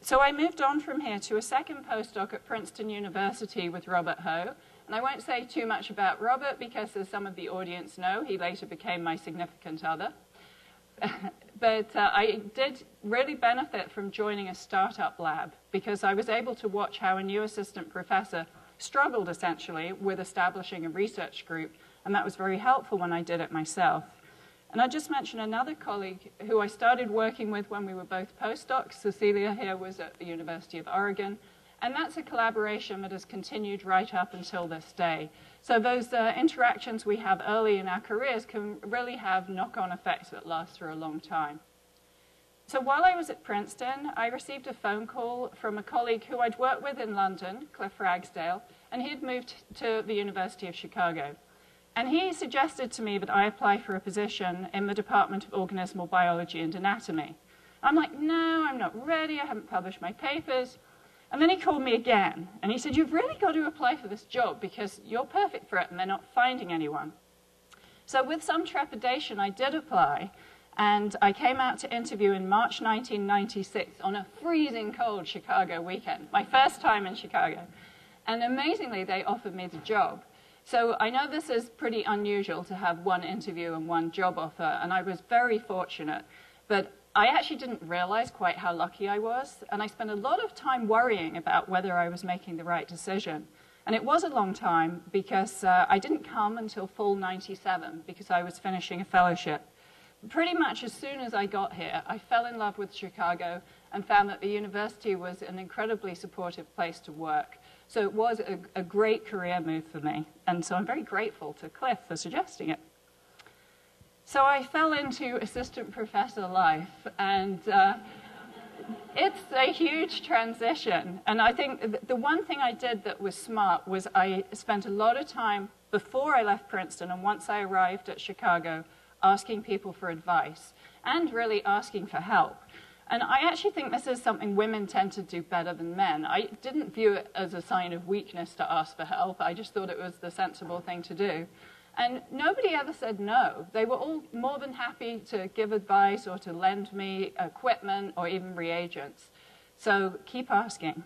So I moved on from here to a second postdoc at Princeton University with Robert Ho. And I won't say too much about Robert because, as some of the audience know, he later became my significant other. but uh, I did really benefit from joining a startup lab because I was able to watch how a new assistant professor struggled essentially with establishing a research group, and that was very helpful when I did it myself. And I just mention another colleague who I started working with when we were both postdocs. Cecilia here was at the University of Oregon. And that's a collaboration that has continued right up until this day. So those uh, interactions we have early in our careers can really have knock-on effects that last for a long time. So while I was at Princeton, I received a phone call from a colleague who I'd worked with in London, Cliff Ragsdale, and he had moved to the University of Chicago. And he suggested to me that I apply for a position in the Department of Organismal Biology and Anatomy. I'm like, no, I'm not ready. I haven't published my papers. And then he called me again, and he said, You've really got to apply for this job because you're perfect for it, and they're not finding anyone. So, with some trepidation, I did apply, and I came out to interview in March 1996 on a freezing cold Chicago weekend, my first time in Chicago. And amazingly, they offered me the job. So I know this is pretty unusual to have one interview and one job offer, and I was very fortunate. But I actually didn't realize quite how lucky I was, and I spent a lot of time worrying about whether I was making the right decision. And it was a long time because uh, I didn't come until fall 97 because I was finishing a fellowship. Pretty much as soon as I got here, I fell in love with Chicago and found that the university was an incredibly supportive place to work. So it was a, a great career move for me. And so I'm very grateful to Cliff for suggesting it. So I fell into assistant professor life, and uh, it's a huge transition. And I think the one thing I did that was smart was I spent a lot of time before I left Princeton and once I arrived at Chicago asking people for advice and really asking for help. And I actually think this is something women tend to do better than men. I didn't view it as a sign of weakness to ask for help. I just thought it was the sensible thing to do. And nobody ever said no. They were all more than happy to give advice or to lend me equipment or even reagents. So keep asking.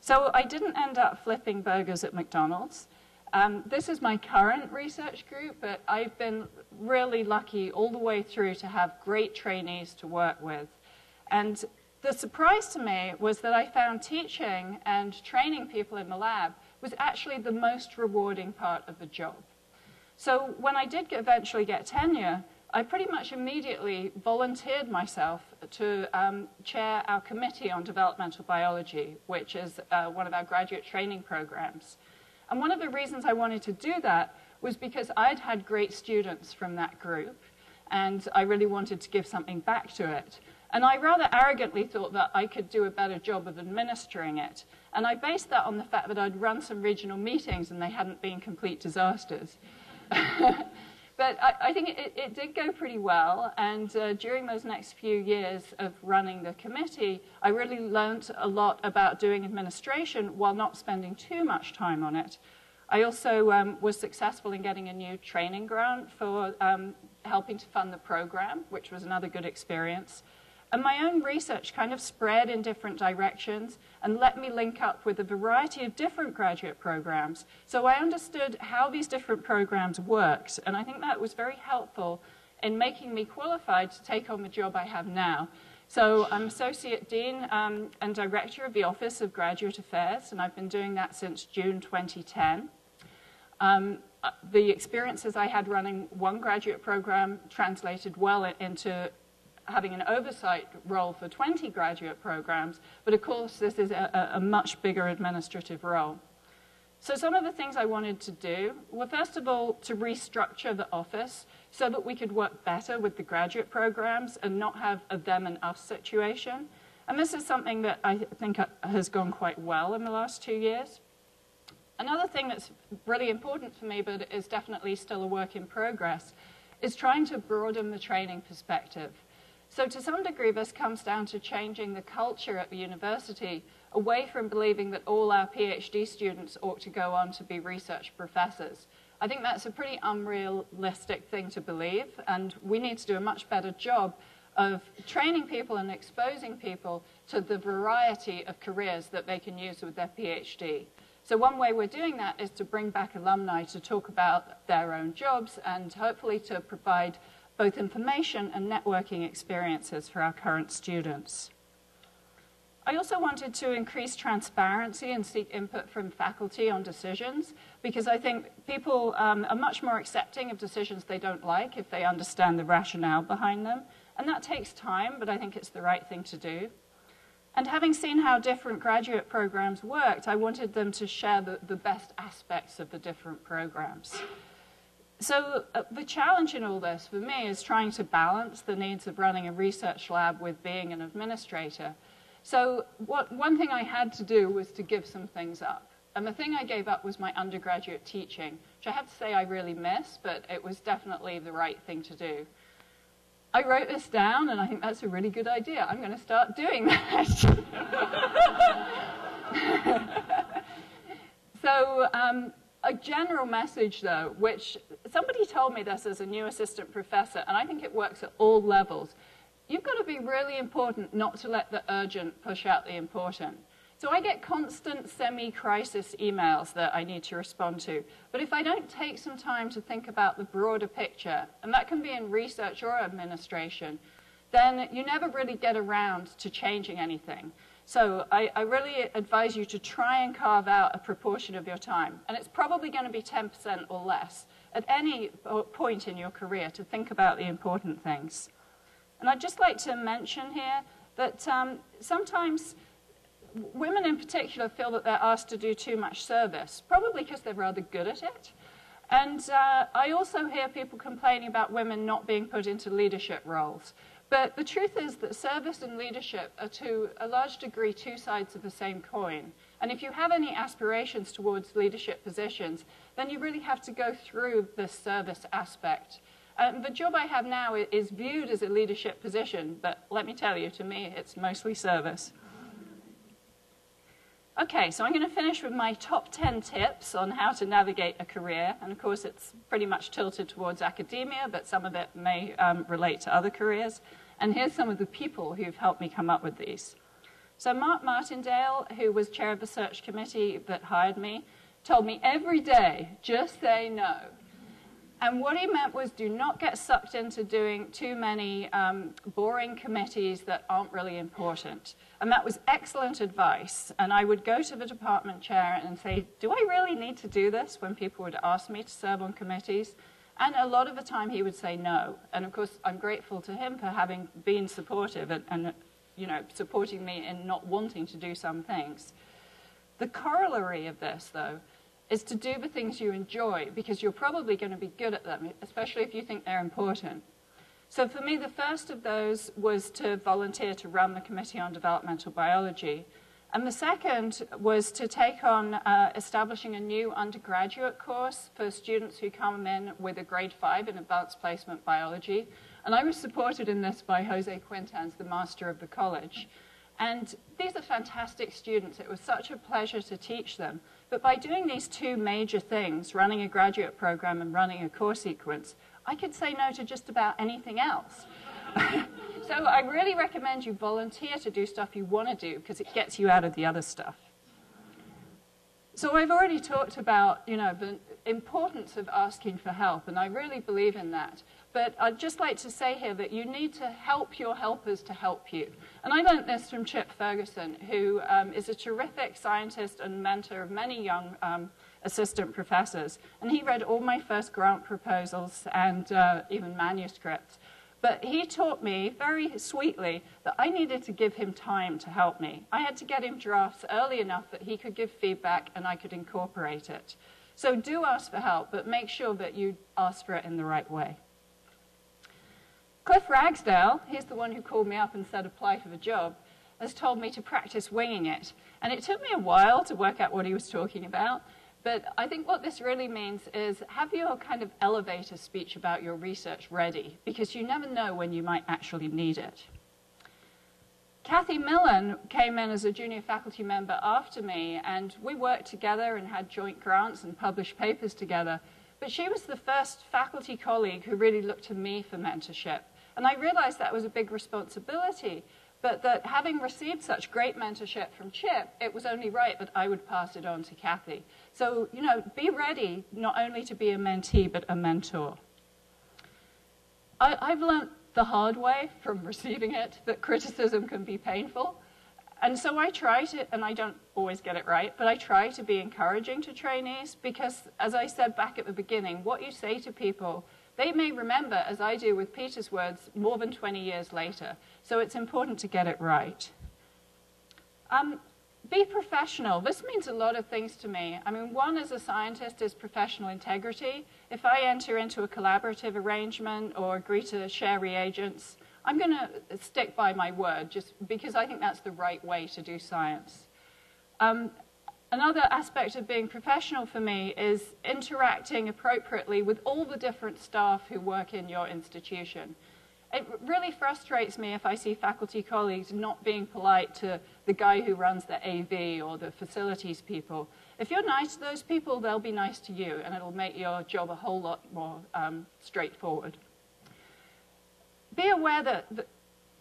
So I didn't end up flipping burgers at McDonald's. Um, this is my current research group, but I've been really lucky all the way through to have great trainees to work with. And the surprise to me was that I found teaching and training people in the lab was actually the most rewarding part of the job. So when I did eventually get tenure, I pretty much immediately volunteered myself to um, chair our committee on developmental biology, which is uh, one of our graduate training programs. And one of the reasons I wanted to do that was because I'd had great students from that group, and I really wanted to give something back to it. And I rather arrogantly thought that I could do a better job of administering it. And I based that on the fact that I'd run some regional meetings and they hadn't been complete disasters. but I, I think it, it, did go pretty well. And uh, during those next few years of running the committee, I really learned a lot about doing administration while not spending too much time on it. I also um, was successful in getting a new training grant for um, helping to fund the program, which was another good experience. And my own research kind of spread in different directions and let me link up with a variety of different graduate programs. So I understood how these different programs worked, and I think that was very helpful in making me qualified to take on the job I have now. So I'm Associate Dean um, and Director of the Office of Graduate Affairs, and I've been doing that since June 2010. Um, uh, the experiences I had running one graduate program translated well into having an oversight role for 20 graduate programs, but of course this is a, a, much bigger administrative role. So some of the things I wanted to do were first of all to restructure the office so that we could work better with the graduate programs and not have a them and us situation. And this is something that I think has gone quite well in the last two years. Another thing that's really important for me, but is definitely still a work in progress, is trying to broaden the training perspective. So to some degree, this comes down to changing the culture at the university away from believing that all our PhD students ought to go on to be research professors. I think that's a pretty unrealistic thing to believe, and we need to do a much better job of training people and exposing people to the variety of careers that they can use with their PhD. So one way we're doing that is to bring back alumni to talk about their own jobs and hopefully to provide both information and networking experiences for our current students. I also wanted to increase transparency and seek input from faculty on decisions because I think people um, are much more accepting of decisions they don't like if they understand the rationale behind them. And that takes time, but I think it's the right thing to do. And having seen how different graduate programs worked, I wanted them to share the, the best aspects of the different programs. So uh, the challenge in all this for me is trying to balance the needs of running a research lab with being an administrator. So what, one thing I had to do was to give some things up. And the thing I gave up was my undergraduate teaching, which I have to say I really miss, but it was definitely the right thing to do. I wrote this down, and I think that's a really good idea. I'm going to start doing that. so um, a general message, though, which somebody told me this as a new assistant professor, and I think it works at all levels. You've got to be really important not to let the urgent push out the important. So I get constant semi-crisis emails that I need to respond to. But if I don't take some time to think about the broader picture, and that can be in research or administration, then you never really get around to changing anything. So I, I, really advise you to try and carve out a proportion of your time. And it's probably going to be 10% or less at any point in your career to think about the important things. And I'd just like to mention here that um, sometimes women in particular feel that they're asked to do too much service, probably because they're rather good at it. And uh, I also hear people complaining about women not being put into leadership roles. But the truth is that service and leadership are to a large degree two sides of the same coin. And if you have any aspirations towards leadership positions, then you really have to go through the service aspect. Um, the job I have now is viewed as a leadership position, but let me tell you, to me, it's mostly service. Okay, so I'm going to finish with my top 10 tips on how to navigate a career. And of course, it's pretty much tilted towards academia, but some of it may um, relate to other careers. And here's some of the people who've helped me come up with these. So Mark Martindale, who was chair of the search committee that hired me, told me every day, just say no. And what he meant was do not get sucked into doing too many um, boring committees that aren't really important. And that was excellent advice. And I would go to the department chair and say, Do I really need to do this when people would ask me to serve on committees? And a lot of the time he would say no. And of course, I'm grateful to him for having been supportive and, and you know, supporting me in not wanting to do some things. The corollary of this, though, is to do the things you enjoy because you're probably going to be good at them, especially if you think they're important. So for me, the first of those was to volunteer to run the Committee on Developmental Biology. And the second was to take on uh, establishing a new undergraduate course for students who come in with a grade five in advanced placement biology. And I was supported in this by Jose Quintans, the master of the college. And these are fantastic students. It was such a pleasure to teach them. But by doing these two major things, running a graduate program and running a course sequence, I could say no to just about anything else. so I really recommend you volunteer to do stuff you want to do because it gets you out of the other stuff. So I've already talked about, you know, the importance of asking for help, and I really believe in that. But I'd just like to say here that you need to help your helpers to help you. And I learned this from Chip Ferguson, who um, is a terrific scientist and mentor of many young um, assistant professors. And he read all my first grant proposals and uh, even manuscripts. But he taught me very sweetly that I needed to give him time to help me. I had to get him drafts early enough that he could give feedback and I could incorporate it. So do ask for help, but make sure that you ask for it in the right way. Cliff Ragsdale, he's the one who called me up and said apply for the job, has told me to practice winging it. And it took me a while to work out what he was talking about. But I think what this really means is have your kind of elevator speech about your research ready, because you never know when you might actually need it. Kathy Millen came in as a junior faculty member after me, and we worked together and had joint grants and published papers together. But she was the first faculty colleague who really looked to me for mentorship. And I realized that was a big responsibility, but that having received such great mentorship from Chip, it was only right that I would pass it on to Kathy. So, you know, be ready not only to be a mentee, but a mentor. I, have learned the hard way from receiving it that criticism can be painful. And so I try to, and I don't always get it right, but I try to be encouraging to trainees because, as I said back at the beginning, what you say to people they may remember, as I do with Peter's words, more than 20 years later. So it's important to get it right. Um, be professional. This means a lot of things to me. I mean, one as a scientist is professional integrity. If I enter into a collaborative arrangement or agree to share reagents, I'm going to stick by my word just because I think that's the right way to do science. Um, Another aspect of being professional for me is interacting appropriately with all the different staff who work in your institution. It really frustrates me if I see faculty colleagues not being polite to the guy who runs the AV or the facilities people. If you're nice to those people, they'll be nice to you, and it'll make your job a whole lot more um, straightforward. Be aware that, that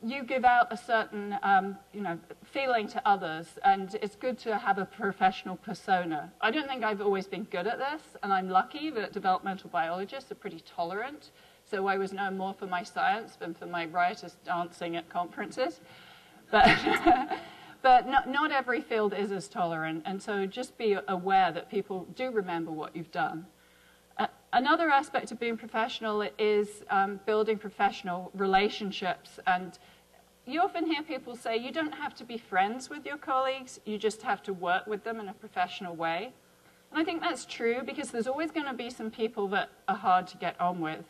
you give out a certain um, you know, feeling to others, and it's good to have a professional persona. I don't think I've always been good at this, and I'm lucky that developmental biologists are pretty tolerant, so I was known more for my science than for my riotous dancing at conferences. But, but not, not every field is as tolerant, and so just be aware that people do remember what you've done. Another aspect of being professional is um, building professional relationships. And you often hear people say you don't have to be friends with your colleagues, you just have to work with them in a professional way. And I think that's true because there's always going to be some people that are hard to get on with.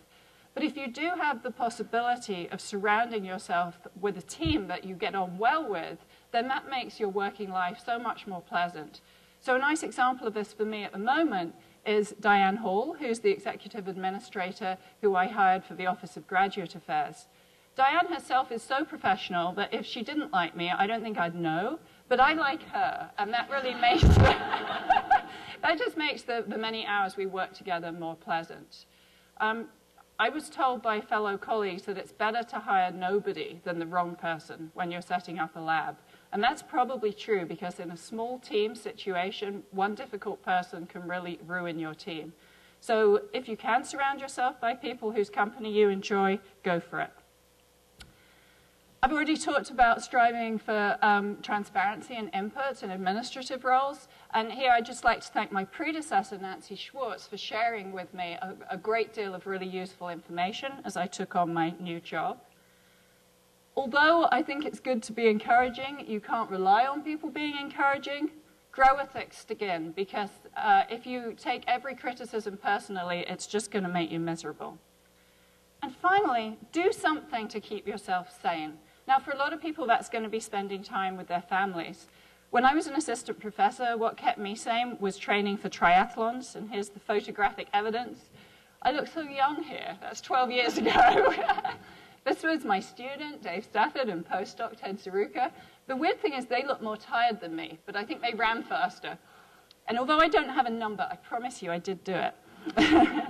But if you do have the possibility of surrounding yourself with a team that you get on well with, then that makes your working life so much more pleasant. So, a nice example of this for me at the moment is Diane Hall, who's the executive administrator who I hired for the Office of Graduate Affairs. Diane herself is so professional that if she didn't like me, I don't think I'd know, but I like her, and that really makes that just makes the, the many hours we work together more pleasant. Um, I was told by fellow colleagues that it's better to hire nobody than the wrong person when you're setting up a lab. And that's probably true because in a small team situation, one difficult person can really ruin your team. So if you can surround yourself by people whose company you enjoy, go for it. I've already talked about striving for um, transparency and input in administrative roles. And here I'd just like to thank my predecessor, Nancy Schwartz, for sharing with me a, a great deal of really useful information as I took on my new job. Although I think it's good to be encouraging, you can't rely on people being encouraging. Grow a thick skin because uh, if you take every criticism personally, it's just going to make you miserable. And finally, do something to keep yourself sane. Now, for a lot of people, that's going to be spending time with their families. When I was an assistant professor, what kept me sane was training for triathlons, and here's the photographic evidence. I look so young here. That's 12 years ago. this was my student, Dave Stafford, and postdoc Ted Zerucha. The weird thing is they look more tired than me, but I think they ran faster. And although I don't have a number, I promise you I did do it.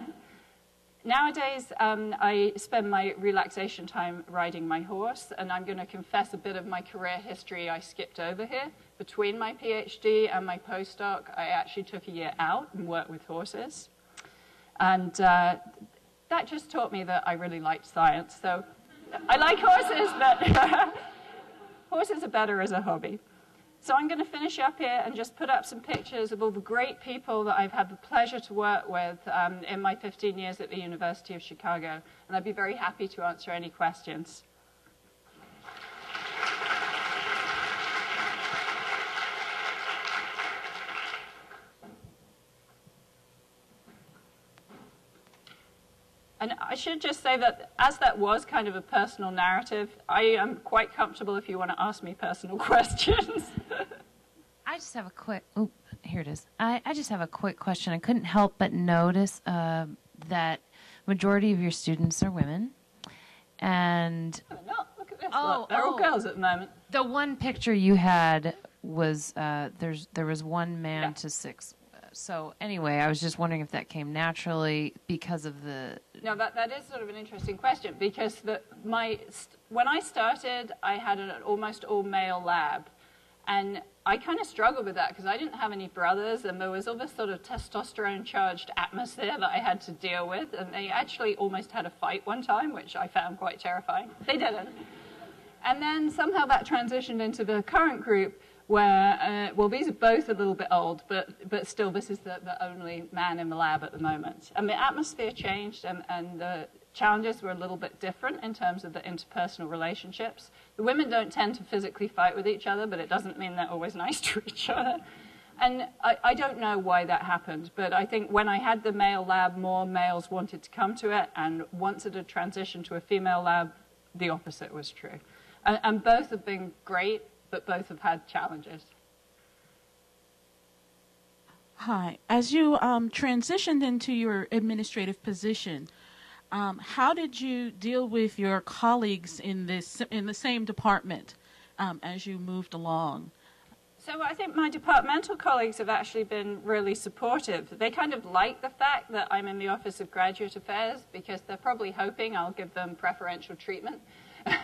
Nowadays, um, I spend my relaxation time riding my horse, and I'm going to confess a bit of my career history I skipped over here. Between my PhD and my postdoc, I actually took a year out and worked with horses. And uh, that just taught me that I really liked science. So I like horses, but horses are better as a hobby. So I'm going to finish up here and just put up some pictures of all the great people that I've had the pleasure to work with um, in my 15 years at the University of Chicago. And I'd be very happy to answer any questions. And I should just say that as that was kind of a personal narrative, I am quite comfortable if you want to ask me personal questions. I just have a quick. Oh, here it is. I, I just have a quick question. I couldn't help but notice uh, that majority of your students are women, and oh, no, look at this. Oh, look, they're oh. all girls at the moment. the one picture you had was uh, there's there was one man Yeah. to six. So anyway, I was just wondering if that came naturally because of the No, that, that is sort of an interesting question because the, my, when I started, I had an almost all male lab. And I kind of struggled with that because I didn't have any brothers, and there was all this sort of testosterone charged atmosphere that I had to deal with. And they actually almost had a fight one time, which I found quite terrifying. They didn't. And then somehow that transitioned into the current group where, uh, well, these are both a little bit old, but, but still, this is the, the only man in the lab at the moment. And the atmosphere changed, and, and the challenges were a little bit different in terms of the interpersonal relationships. The women don't tend to physically fight with each other, but it doesn't mean they're always nice to each other. And I, I don't know why that happened, but I think when I had the male lab, more males wanted to come to it, and once it had transitioned to a female lab, the opposite was true. And, and both have been great, but both have had challenges. Hi. As you um, transitioned into your administrative position, um, how did you deal with your colleagues in this in the same department um, as you moved along? So I think my departmental colleagues have actually been really supportive. They kind of like the fact that I'm in the Office of Graduate Affairs because they're probably hoping I'll give them preferential treatment.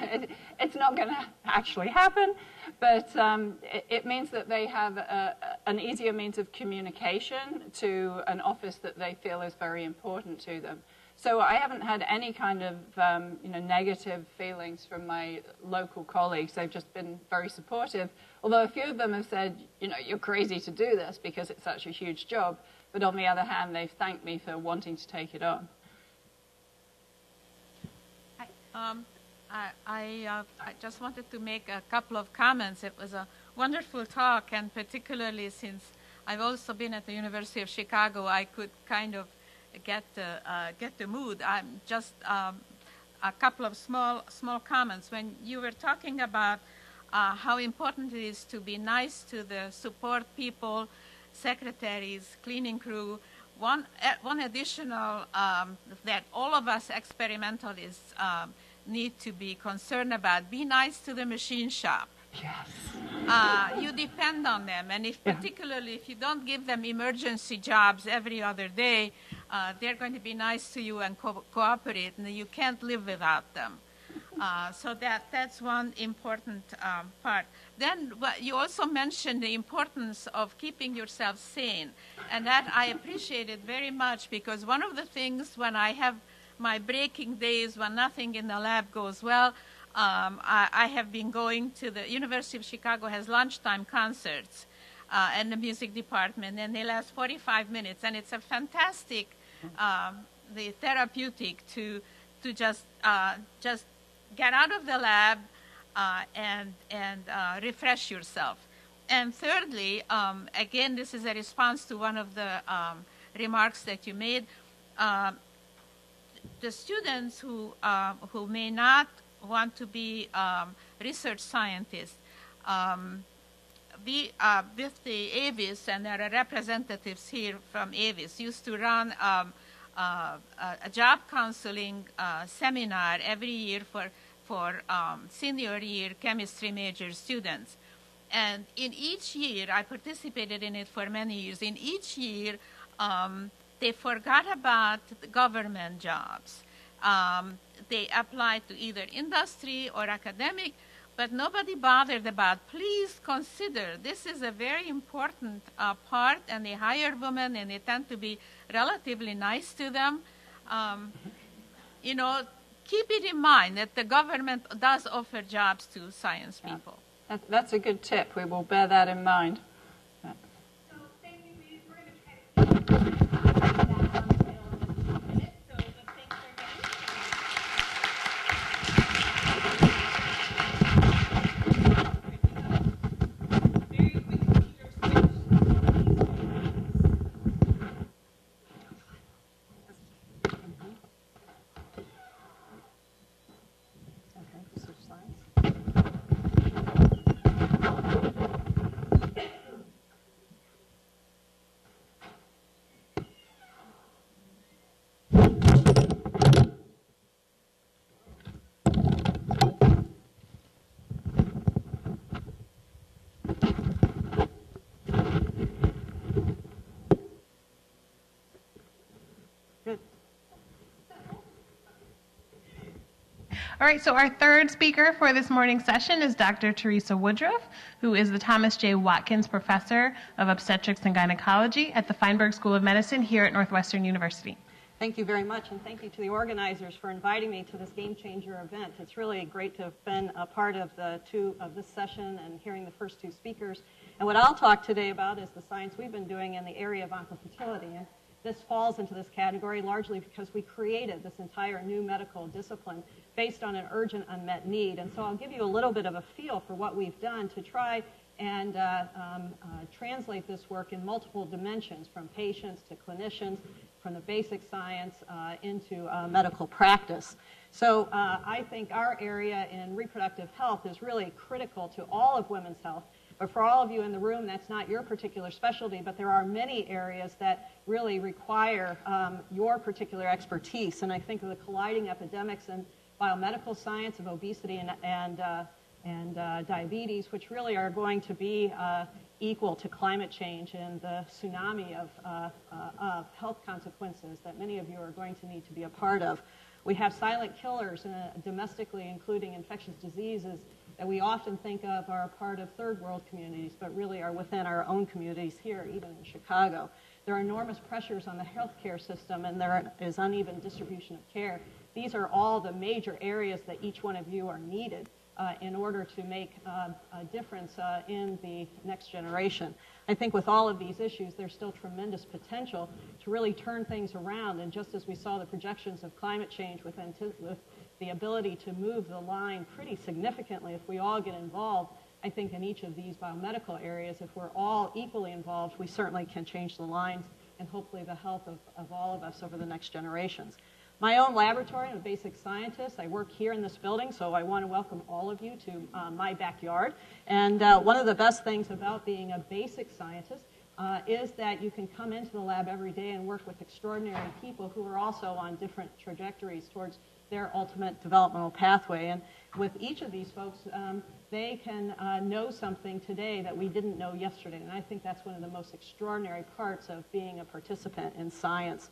It, it's not going to actually happen, but um, it, it, means that they have a, an easier means of communication to an office that they feel is very important to them. So I haven't had any kind of um, you know, negative feelings from my local colleagues. They've just been very supportive. Although a few of them have said, you know, you're crazy to do this because it's such a huge job. But on the other hand, they've thanked me for wanting to take it on. Um, I, I, uh, I just wanted to make a couple of comments. It was a wonderful talk, and particularly since I've also been at the University of Chicago, I could kind of get the, uh, get the mood. I'm just um, a couple of small, small comments. When you were talking about uh, how important it is to be nice to the support people, secretaries, cleaning crew, one, uh, one additional um, that all of us experimentalists um, need to be concerned about, be nice to the machine shop. Yes. Uh, you depend on them, and if Yeah. particularly if you don't give them emergency jobs every other day, uh, they're going to be nice to you and co- cooperate, and you can't live without them. Uh, so that that's one important um, part. then you also mentioned the importance of keeping yourself sane. And that I appreciated very much because one of the things when I have my breaking days, when nothing in the lab goes well, um, I, I, have been going to the University of Chicago has lunchtime concerts uh, in the music department, and they last 45 minutes, and it's a fantastic, um, the therapeutic to to just uh, just get out of the lab uh, and, and uh, refresh yourself. And thirdly, um, again, this is a response to one of the um, remarks that you made. The students who, uh, who may not want to be um, research scientists, um, we, uh, with the AWIS, and there are representatives here from AWIS, used to run um, uh, a job counseling uh, seminar every year for for um, senior year chemistry major students. And in each year, I participated in it for many years. In each year, um, they forgot about government jobs. Um, they applied to either industry or academic, but nobody bothered about. Please consider this is a very important uh, part, and they hire women, and they tend to be relatively nice to them. Um, you know, keep it in mind that the government does offer jobs to science people. Yeah. That's a good tip. We will bear that in mind. All right, so our third speaker for this morning's session is Dr. Teresa Woodruff, who is the Thomas J. Watkins Professor of Obstetrics and Gynecology at the Feinberg School of Medicine here at Northwestern University. Thank you very much, and thank you to the organizers for inviting me to this Game Changer event. It's really great to have been a part of the two of this session and hearing the first two speakers. And what I'll talk today about is the science we've been doing in the area of oncofertility. This falls into this category largely because we created this entire new medical discipline based on an urgent unmet need. And so I'll give you a little bit of a feel for what we've done to try and uh, um, uh, translate this work in multiple dimensions, from patients to clinicians, from the basic science uh, into uh, medical practice. So uh, I think our area in reproductive health is really critical to all of women's health. But for all of you in the room, that's not your particular specialty, but there are many areas that really require um, your particular expertise. And I think of the colliding epidemics and biomedical science of obesity and, and, uh, and uh, diabetes, which really are going to be uh, equal to climate change and the tsunami of, uh, uh, of health consequences that many of you are going to need to be a part of. We have silent killers uh, domestically, including infectious diseases that we often think of are part of third world communities, but really are within our own communities here, even in Chicago. There are enormous pressures on the healthcare system, and there is uneven distribution of care. These are all the major areas that each one of you are needed uh, in order to make uh, a difference uh, in the next generation. I think with all of these issues, there's still tremendous potential to really turn things around. And just as we saw the projections of climate change with, with the ability to move the line pretty significantly if we all get involved, I think in each of these biomedical areas, if we're all equally involved, we certainly can change the lines and hopefully the health of, of all of us over the next generations. My own laboratory, I'm a basic scientist. I work here in this building, so I want to welcome all of you to uh, my backyard. And uh, one of the best things about being a basic scientist uh, is that you can come into the lab every day and work with extraordinary people who are also on different trajectories towards their ultimate developmental pathway. And with each of these folks, um, they can uh, know something today that we didn't know yesterday. And I think that's one of the most extraordinary parts of being a participant in science.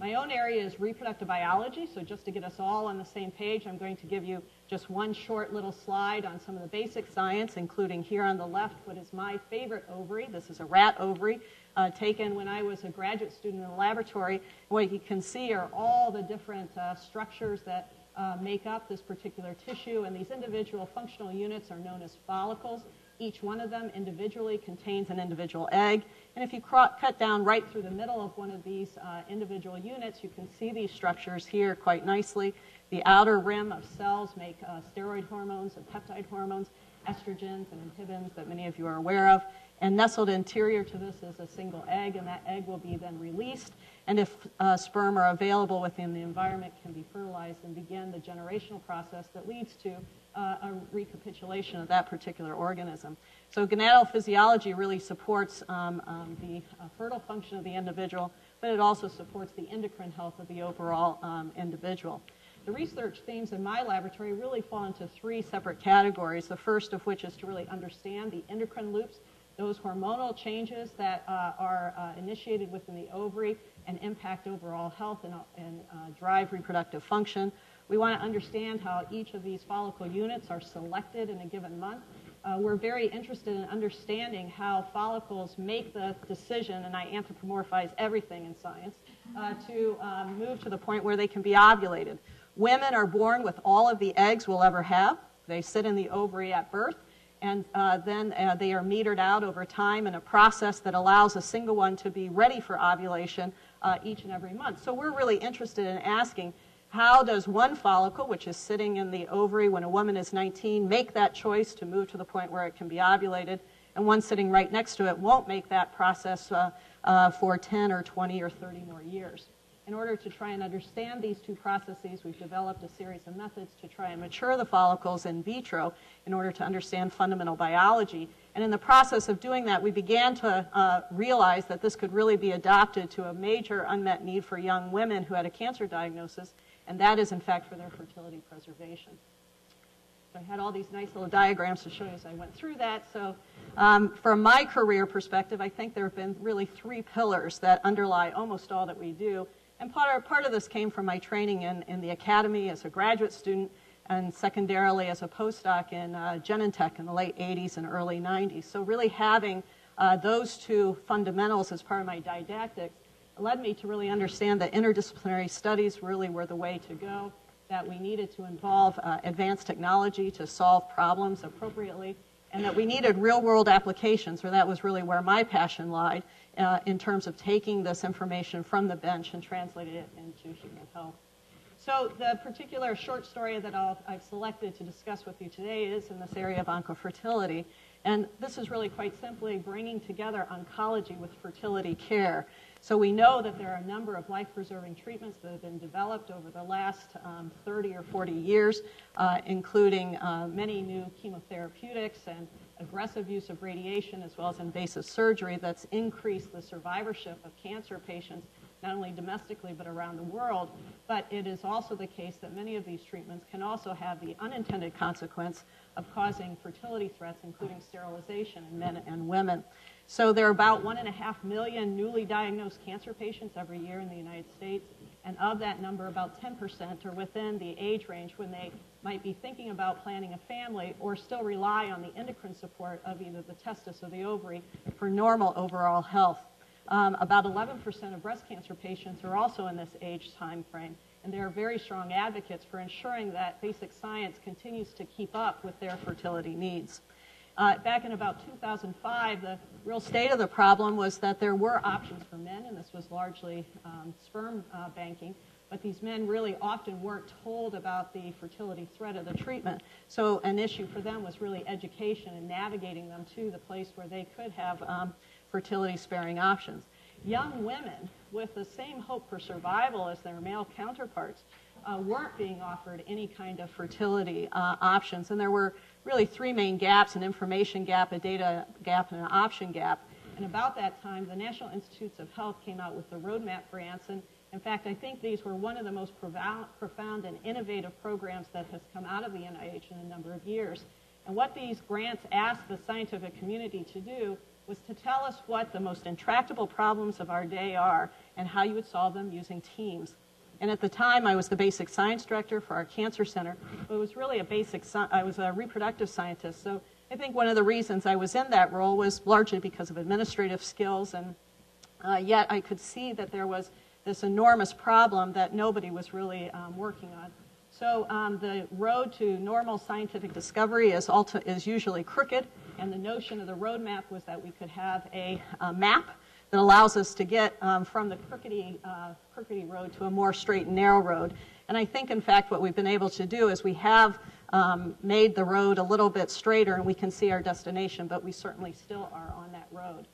My own area is reproductive biology, so just to get us all on the same page, I'm going to give you just one short little slide on some of the basic science, including here on the left what is my favorite ovary. This is a rat ovary uh, taken when I was a graduate student in the laboratory. What you can see are all the different uh, structures that uh, make up this particular tissue, and these individual functional units are known as follicles. Each one of them individually contains an individual egg. And if you cut down right through the middle of one of these uh, individual units, you can see these structures here quite nicely. The outer rim of cells make uh, steroid hormones and peptide hormones, estrogens and inhibins that many of you are aware of. And nestled interior to this is a single egg, and that egg will be then released. And if uh, sperm are available within the environment, can be fertilized and begin the generational process that leads to uh, a recapitulation of that particular organism. So gonadal physiology really supports um, um, the uh, fertile function of the individual, but it also supports the endocrine health of the overall um, individual. The research themes in my laboratory really fall into three separate categories. The first of which is to really understand the endocrine loops those hormonal changes that uh, are uh, initiated within the ovary and impact overall health and, and uh, drive reproductive function. We want to understand how each of these follicle units are selected in a given month. Uh, we're very interested in understanding how follicles make the decision, and I anthropomorphize everything in science, uh, to um, move to the point where they can be ovulated. Women are born with all of the eggs we'll ever have. They sit in the ovary at birth and uh, then uh, they are metered out over time in a process that allows a single one to be ready for ovulation uh, each and every month. So we're really interested in asking how does one follicle, which is sitting in the ovary when a woman is 19, make that choice to move to the point where it can be ovulated, and one sitting right next to it won't make that process uh, uh, for 10 or 20 or 30 more years. In order to try and understand these two processes, we've developed a series of methods to try and mature the follicles in vitro in order to understand fundamental biology. And in the process of doing that, we began to uh, realize that this could really be adopted to a major unmet need for young women who had a cancer diagnosis, and that is, in fact, for their fertility preservation. So I had all these nice little diagrams to show you as I went through that. So um, from my career perspective, I think there have been really three pillars that underlie almost all that we do. And part, part of this came from my training in, in the academy as a graduate student and secondarily as a postdoc in uh, Genentech in the late 80s and early 90s. So really having uh, those two fundamentals as part of my didactics led me to really understand that interdisciplinary studies really were the way to go, that we needed to involve uh, advanced technology to solve problems appropriately, and that we needed real-world applications, or that was really where my passion lied, uh, in terms of taking this information from the bench and translating it into human health. So the particular short story that i have selected to discuss with you today is in this area of oncofertility. And this is really quite simply bringing together oncology with fertility care. So we know that there are a number of life-preserving treatments that have been developed over the last um, 30 or 40 years, uh, including uh, many new chemotherapeutics and aggressive use of radiation as well as invasive surgery that's increased the survivorship of cancer patients, not only domestically but around the world. But it is also the case that many of these treatments can also have the unintended consequence of causing fertility threats, including sterilization in men and women. So there are about one and a half million newly diagnosed cancer patients every year in the United States. And of that number, about 10% are within the age range when they might be thinking about planning a family or still rely on the endocrine support of either the testis or the ovary for normal overall health. Um, about 11% of breast cancer patients are also in this age time frame, and they are very strong advocates for ensuring that basic science continues to keep up with their fertility needs. Uh, back in about 2005, the real state of the problem was that there were options for men, and this was largely um, sperm uh, banking, but these men really often weren't told about the fertility threat of the treatment. So an issue for them was really education and navigating them to the place where they could have um, fertility-sparing options. Young women with the same hope for survival as their male counterparts uh, weren't being offered any kind of fertility uh, options, and there were really three main gaps an information gap, a data gap, and an option gap. And about that time, the National Institutes of Health came out with the roadmap grants. And in fact, I think these were one of the most profound and innovative programs that has come out of the NIH in a number of years. And what these grants asked the scientific community to do was to tell us what the most intractable problems of our day are and how you would solve them using teams. And at the time, I was the basic science director for our cancer center. But it was really a basic, I was a reproductive scientist. So I think one of the reasons I was in that role was largely because of administrative skills. And uh, yet I could see that there was this enormous problem that nobody was really um, working on. So um, the road to normal scientific discovery is, is usually crooked, and the notion of the roadmap was that we could have a, a map that allows us to get um, from the crookedy, uh, road to a more straight and narrow road. And I think, in fact, what we've been able to do is we have um, made the road a little bit straighter and we can see our destination, but we certainly still are on that road.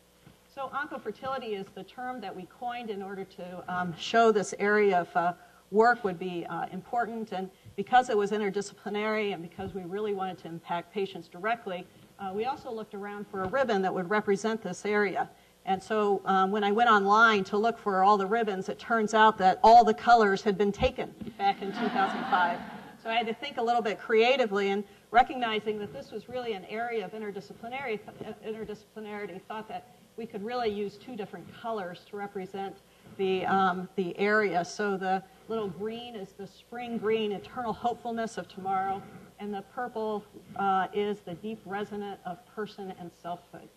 So oncofertility is the term that we coined in order to um, show this area of uh, work would be uh, important. And because it was interdisciplinary and because we really wanted to impact patients directly, uh, we also looked around for a ribbon that would represent this area. And so um, when I went online to look for all the ribbons, it turns out that all the colors had been taken back in 2005. So I had to think a little bit creatively and recognizing that this was really an area of interdisciplinary, interdisciplinarity, thought that we could really use two different colors to represent the, um, the area. So the little green is the spring green, eternal hopefulness of tomorrow, and the purple uh, is the deep resonant of person and selfhood.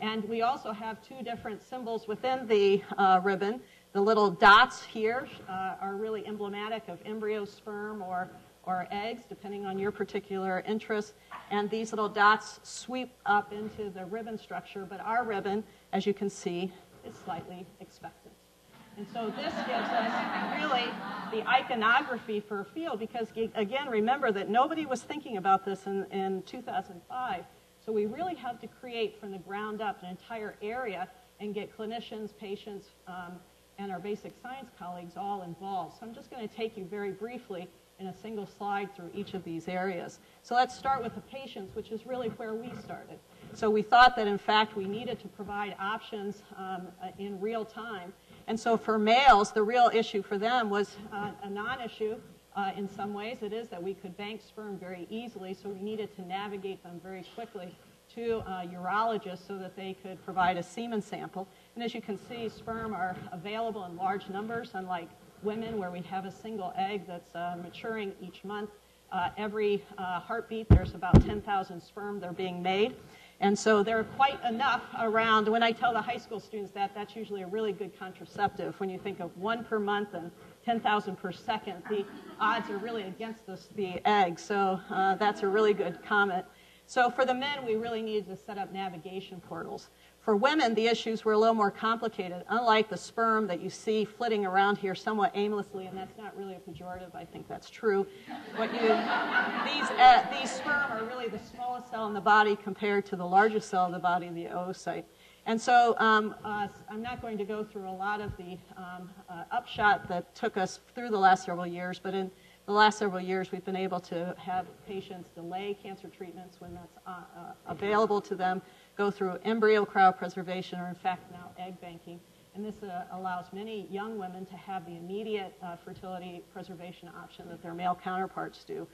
And we also have two different symbols within the uh, ribbon. The little dots here uh, are really emblematic of embryo, sperm, or, or eggs, depending on your particular interest. And these little dots sweep up into the ribbon structure, but our ribbon as you can see, is slightly expectant. And so this gives us really the iconography for a field because, again, remember that nobody was thinking about this in, in 2005. So we really have to create from the ground up an entire area and get clinicians, patients, um, and our basic science colleagues all involved. So I'm just going to take you very briefly in a single slide through each of these areas. So let's start with the patients, which is really where we started. So we thought that, in fact, we needed to provide options um, uh, in real time. And so for males, the real issue for them was uh, a non-issue uh, in some ways. It is that we could bank sperm very easily, so we needed to navigate them very quickly to uh, urologists so that they could provide a semen sample. And as you can see, sperm are available in large numbers, unlike women where we have a single egg that's uh, maturing each month. Uh, every uh, heartbeat, there's about 10,000 sperm that are being made. And so there are quite enough around. When I tell the high school students that, that's usually a really good contraceptive. When you think of one per month and 10,000 per second, the odds are really against this, the egg. So uh, that's a really good comment. So for the men, we really needed to set up navigation portals. For women, the issues were a little more complicated. Unlike the sperm that you see flitting around here somewhat aimlessly, and that's not really a pejorative, I think that's true. What you, these, uh, these sperm are really the smallest cell in the body compared to the largest cell in the body, the oocyte. And so um, uh, I'm not going to go through a lot of the um, uh, upshot that took us through the last several years, but in the last several years we've been able to have patients delay cancer treatments when that's uh, uh, available to them go through embryo cryopreservation or, in fact, now egg banking. And this uh, allows many young women to have the immediate uh, fertility preservation option that their male counterparts do.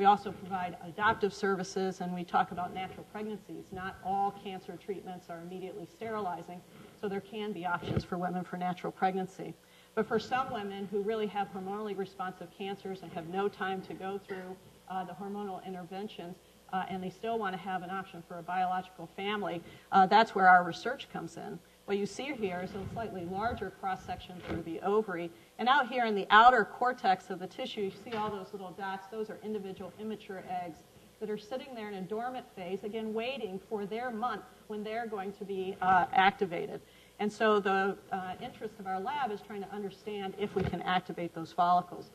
We also provide adoptive services, and we talk about natural pregnancies. Not all cancer treatments are immediately sterilizing, so there can be options for women for natural pregnancy. But for some women who really have hormonally responsive cancers and have no time to go through uh, the hormonal interventions, uh, and they still want to have an option for a biological family, uh, that's where our research comes in. What you see here is a slightly larger cross section through the ovary. And out here in the outer cortex of the tissue, you see all those little dots. Those are individual immature eggs that are sitting there in a dormant phase, again, waiting for their month when they're going to be uh, activated. And so the uh, interest of our lab is trying to understand if we can activate those follicles.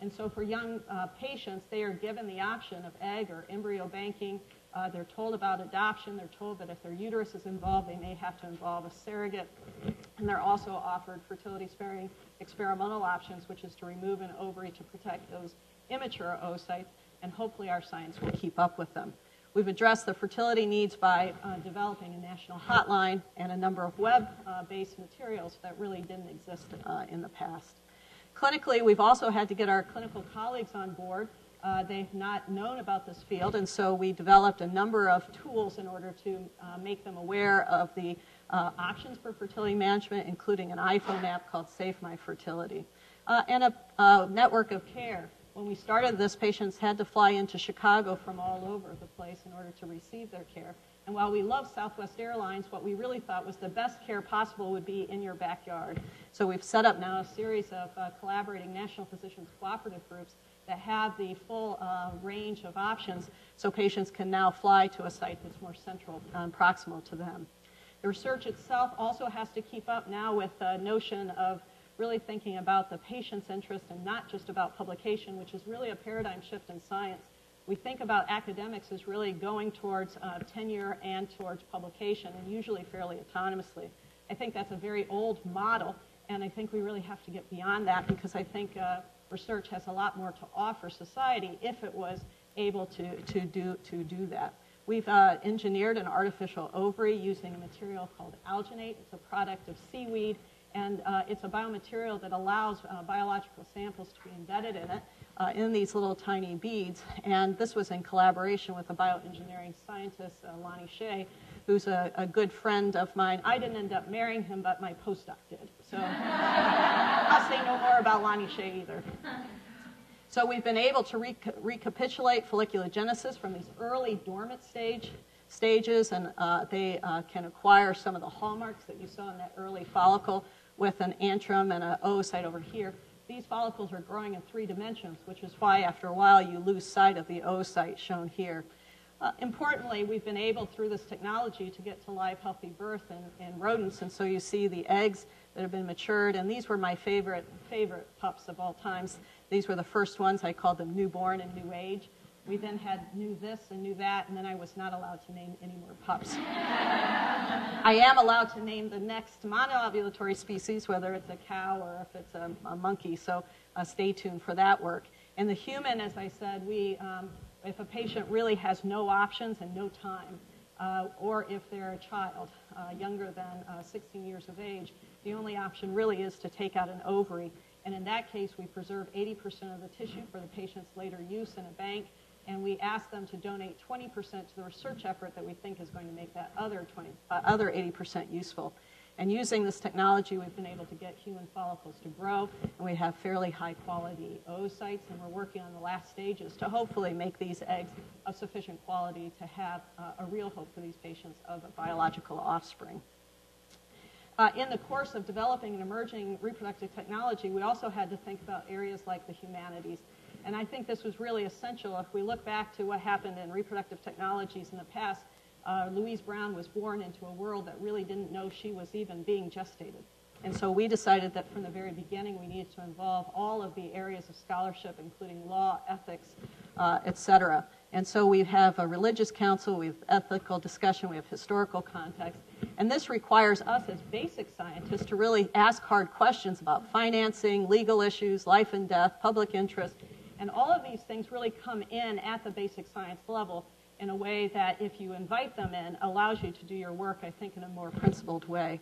And so for young uh, patients, they are given the option of egg or embryo banking. Uh, they're told about adoption. They're told that if their uterus is involved, they may have to involve a surrogate. And they're also offered fertility-sparing experimental options, which is to remove an ovary to protect those immature oocytes, and hopefully our science will keep up with them. We've addressed the fertility needs by uh, developing a national hotline and a number of web-based uh, materials that really didn't exist uh, in the past. Clinically, we've also had to get our clinical colleagues on board. Uh, they've not known about this field, and so we developed a number of tools in order to uh, make them aware of the uh, options for fertility management, including an iPhone app called Save My Fertility. uh, and a uh, network of care. When we started this, patients had to fly into Chicago from all over the place in order to receive their care. And while we love Southwest Airlines, what we really thought was the best care possible would be in your backyard. So we've set up now a series of uh, collaborating national physicians cooperative groups that have the full uh, range of options so patients can now fly to a site that's more central and proximal to them. The research itself also has to keep up now with the notion of really thinking about the patient's interest and not just about publication, which is really a paradigm shift in science we think about academics as really going towards uh, tenure and towards publication, and usually fairly autonomously. I think that's a very old model, and I think we really have to get beyond that because I think uh, research has a lot more to offer society if it was able to, to, do, to do that. We've uh, engineered an artificial ovary using a material called alginate. It's a product of seaweed, and uh, it's a biomaterial that allows uh, biological samples to be embedded in it uh, in these little tiny beads. And this was in collaboration with a bioengineering scientist, uh, Lonnie Shea, who's a, a, good friend of mine. I didn't end up marrying him, but my postdoc did. So I'll say no more about Lonnie Shea either. So we've been able to rec- recapitulate folliculogenesis from these early dormant stage stages, and uh, they uh, can acquire some of the hallmarks that you saw in that early follicle with an antrum and an oocyte over here these follicles are growing in three dimensions, which is why after a while you lose sight of the oocyte shown here. Uh, importantly, we've been able through this technology to get to live healthy birth in, in rodents, and so you see the eggs that have been matured, and these were my favorite favorite pups of all times. These were the first ones. I called them newborn and new age. We then had new this and new that, and then I was not allowed to name any more pups. I am allowed to name the next monoovulatory species, whether it's a cow or if it's a, a monkey, so uh, stay tuned for that work. And the human, as I said, we, um, if a patient really has no options and no time, uh, or if they're a child uh, younger than uh, 16 years of age, the only option really is to take out an ovary. And in that case, we preserve 80% of the tissue for the patient's later use in a bank and we ask them to donate 20% to the research effort that we think is going to make that other 20, uh, other 80% useful. And using this technology, we've been able to get human follicles to grow, and we have fairly high quality oocytes, and we're working on the last stages to hopefully make these eggs of sufficient quality to have uh, a real hope for these patients of a biological offspring. Uh, in the course of developing and emerging reproductive technology, we also had to think about areas like the humanities. And I think this was really essential. If we look back to what happened in reproductive technologies in the past, uh, Louise Brown was born into a world that really didn't know she was even being gestated. And so we decided that from the very beginning we needed to involve all of the areas of scholarship, including law, ethics, uh, et cetera. And so we have a religious council, we have ethical discussion, we have historical context. And this requires us as basic scientists to really ask hard questions about financing, legal issues, life and death, public interest, and all of these things really come in at the basic science level in a way that, if you invite them in, allows you to do your work, I think, in a more principled way.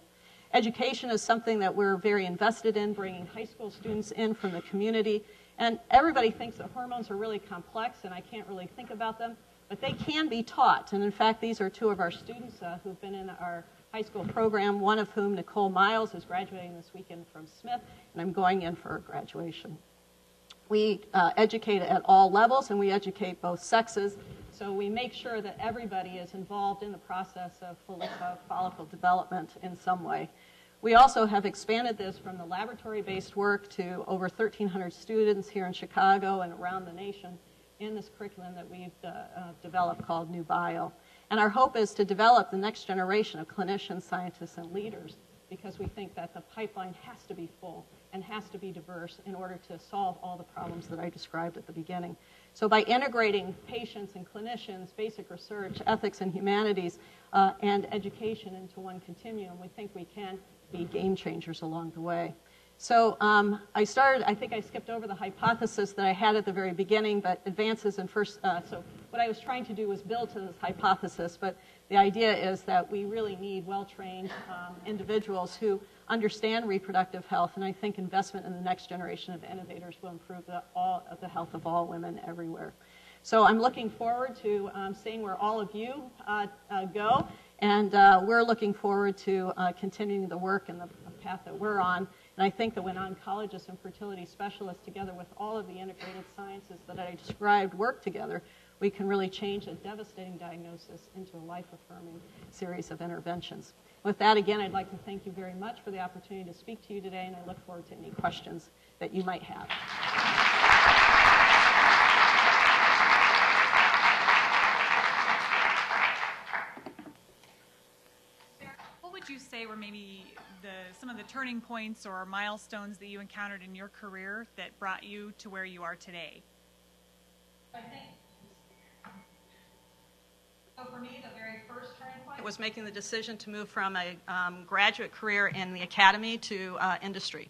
Education is something that we're very invested in, bringing high school students in from the community. And everybody thinks that hormones are really complex and I can't really think about them, but they can be taught. And in fact, these are two of our students uh, who've been in our high school program, one of whom, Nicole Miles, is graduating this weekend from Smith, and I'm going in for graduation. We uh, educate at all levels and we educate both sexes. So we make sure that everybody is involved in the process of follicle development in some way. We also have expanded this from the laboratory based work to over 1,300 students here in Chicago and around the nation in this curriculum that we've uh, uh, developed called New Bio. And our hope is to develop the next generation of clinicians, scientists, and leaders because we think that the pipeline has to be full and has to be diverse in order to solve all the problems that I described at the beginning. So by integrating patients and clinicians, basic research, ethics and humanities, uh, and education into one continuum, we think we can be game changers along the way. So um, I started, I think I skipped over the hypothesis that I had at the very beginning, but advances in first, uh, so what I was trying to do was build to this hypothesis, but the idea is that we really need well-trained um, individuals who understand reproductive health, and I think investment in the next generation of innovators will improve the, all, the health of all women everywhere. So I'm looking forward to um, seeing where all of you uh, uh, go, and uh, we're looking forward to uh, continuing the work in the path that we're on. And I think that when oncologists and fertility specialists, together with all of the integrated sciences that I described, work together, we can really change a devastating diagnosis into a life affirming series of interventions. With that, again, I'd like to thank you very much for the opportunity to speak to you today, and I look forward to any questions that you might have. What would you say were maybe the, some of the turning points or milestones that you encountered in your career that brought you to where you are today? So for me, the very first turning point was making the decision to move from a um, graduate career in the academy to uh, industry.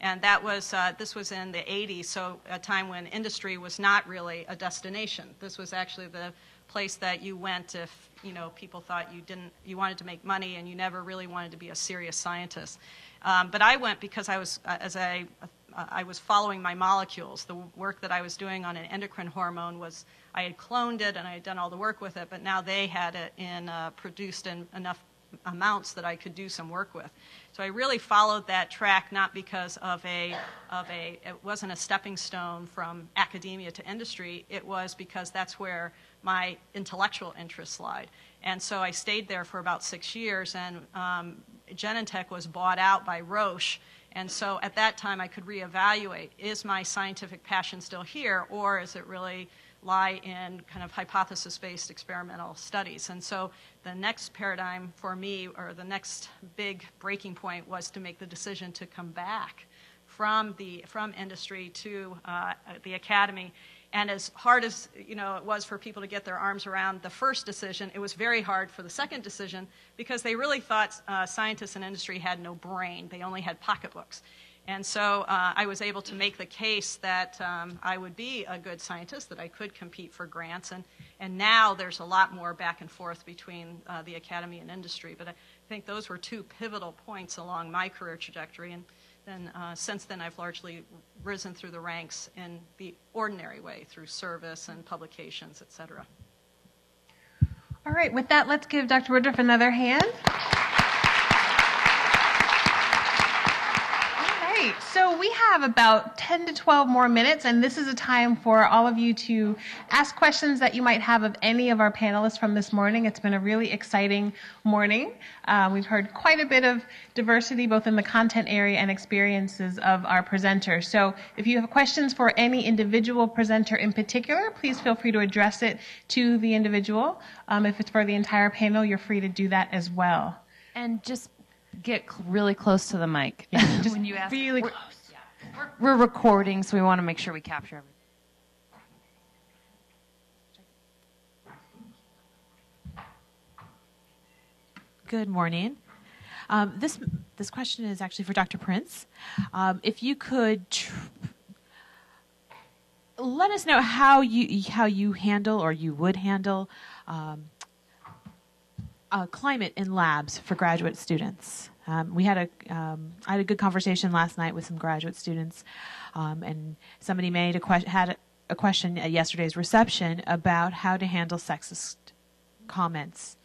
And that was, uh, this was in the 80s, so a time when industry was not really a destination. This was actually the place that you went if, you know, people thought you didn't, you wanted to make money and you never really wanted to be a serious scientist. Um, but I went because I was, uh, as I, uh, I was following my molecules. The work that I was doing on an endocrine hormone was, I had cloned it and I had done all the work with it, but now they had it in, uh, produced in enough amounts that I could do some work with. So I really followed that track not because of a of a it wasn't a stepping stone from academia to industry. It was because that's where my intellectual interests lied. And so I stayed there for about six years, and um, Genentech was bought out by Roche. And so at that time, I could reevaluate: is my scientific passion still here, or is it really lie in kind of hypothesis based experimental studies. And so the next paradigm for me, or the next big breaking point, was to make the decision to come back from, the, from industry to uh, the academy. And as hard as you know it was for people to get their arms around the first decision, it was very hard for the second decision because they really thought uh, scientists in industry had no brain; they only had pocketbooks. And so uh, I was able to make the case that um, I would be a good scientist, that I could compete for grants. And, and now there's a lot more back and forth between uh, the academy and industry. But I think those were two pivotal points along my career trajectory. And then uh, since then, I've largely risen through the ranks in the ordinary way through service and publications, et cetera. All right, with that, let's give Dr. Woodruff another hand. Right. So we have about 10 to 12 more minutes, and this is a time for all of you to ask questions that you might have of any of our panelists from this morning. It's been a really exciting morning. Uh, we've heard quite a bit of diversity, both in the content area and experiences of our presenters. So if you have questions for any individual presenter in particular, please feel free to address it to the individual. Um, if it's for the entire panel, you're free to do that as well. And just get cl- really close to the mic Yeah, just when you ask. really we're, close. We're, we're recording, so we want to make sure we capture everything. Good morning. Um, this this question is actually for Dr. Prince. Um, if you could tr- let us know how you how you handle or you would handle um, uh, climate in labs for graduate students. Um, we had a um, I had a good conversation last night with some graduate students, um, and somebody made a question had a, a question at yesterday's reception about how to handle sexist comments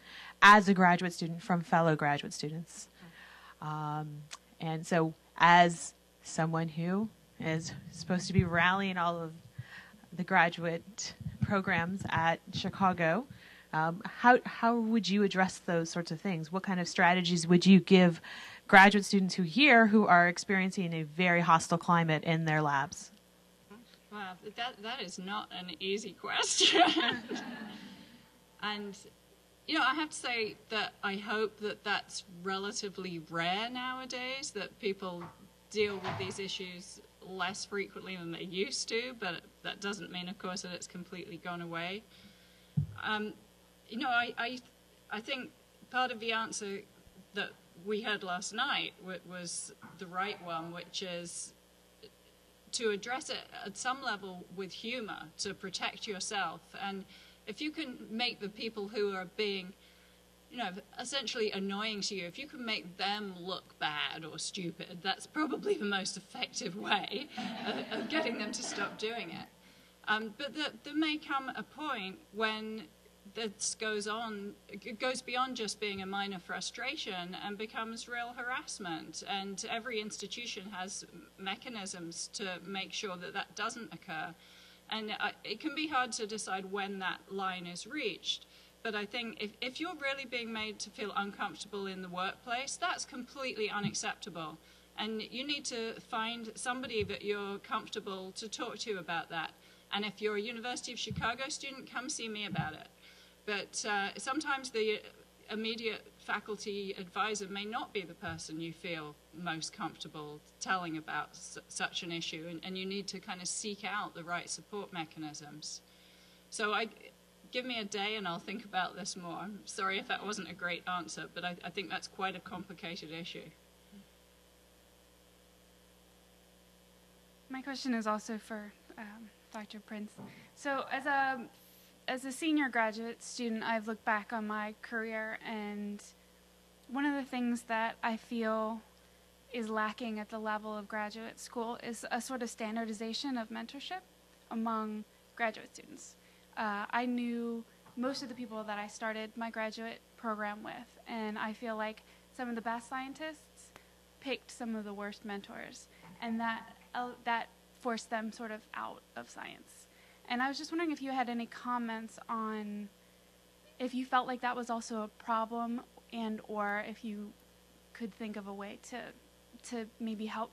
as a graduate student from fellow graduate students. Um, and so, as someone who is supposed to be rallying all of the graduate programs at Chicago, um, how, how would you address those sorts of things? What kind of strategies would you give graduate students who here who are experiencing a very hostile climate in their labs? Wow, that, that is not an easy question. and you know, I have to say that I hope that that's relatively rare nowadays, that people deal with these issues less frequently than they used to, but that doesn't mean, of course, that it's completely gone away. Um, you know, I, I, I think part of the answer that we heard last night was the right one, which is to address it at some level with humor, to protect yourself. And if you can make the people who are being, you know, essentially annoying to you, if you can make them look bad or stupid, that's probably the most effective way of, of getting them to stop doing it. Um, but the, there may come a point when this goes on, it goes beyond just being a minor frustration and becomes real harassment. And every institution has mechanisms to make sure that that doesn't occur. And it can be hard to decide when that line is reached. But I think if, if you're really being made to feel uncomfortable in the workplace, that's completely unacceptable. And you need to find somebody that you're comfortable to talk to about that. And if you're a University of Chicago student, come see me about it. But uh, sometimes the immediate faculty advisor may not be the person you feel most comfortable telling about such an issue, and, and, you need to kind of seek out the right support mechanisms. So I, give me a day and I'll think about this more. I'm sorry if that wasn't a great answer, but I, I think that's quite a complicated issue. My question is also for um, Dr. Prince. So as a as a senior graduate student, I've looked back on my career, and one of the things that I feel is lacking at the level of graduate school is a sort of standardization of mentorship among graduate students. Uh, I knew most of the people that I started my graduate program with, and I feel like some of the best scientists picked some of the worst mentors, and that uh, that forced them sort of out of science. And I was just wondering if you had any comments on if you felt like that was also a problem and or if you could think of a way to to maybe help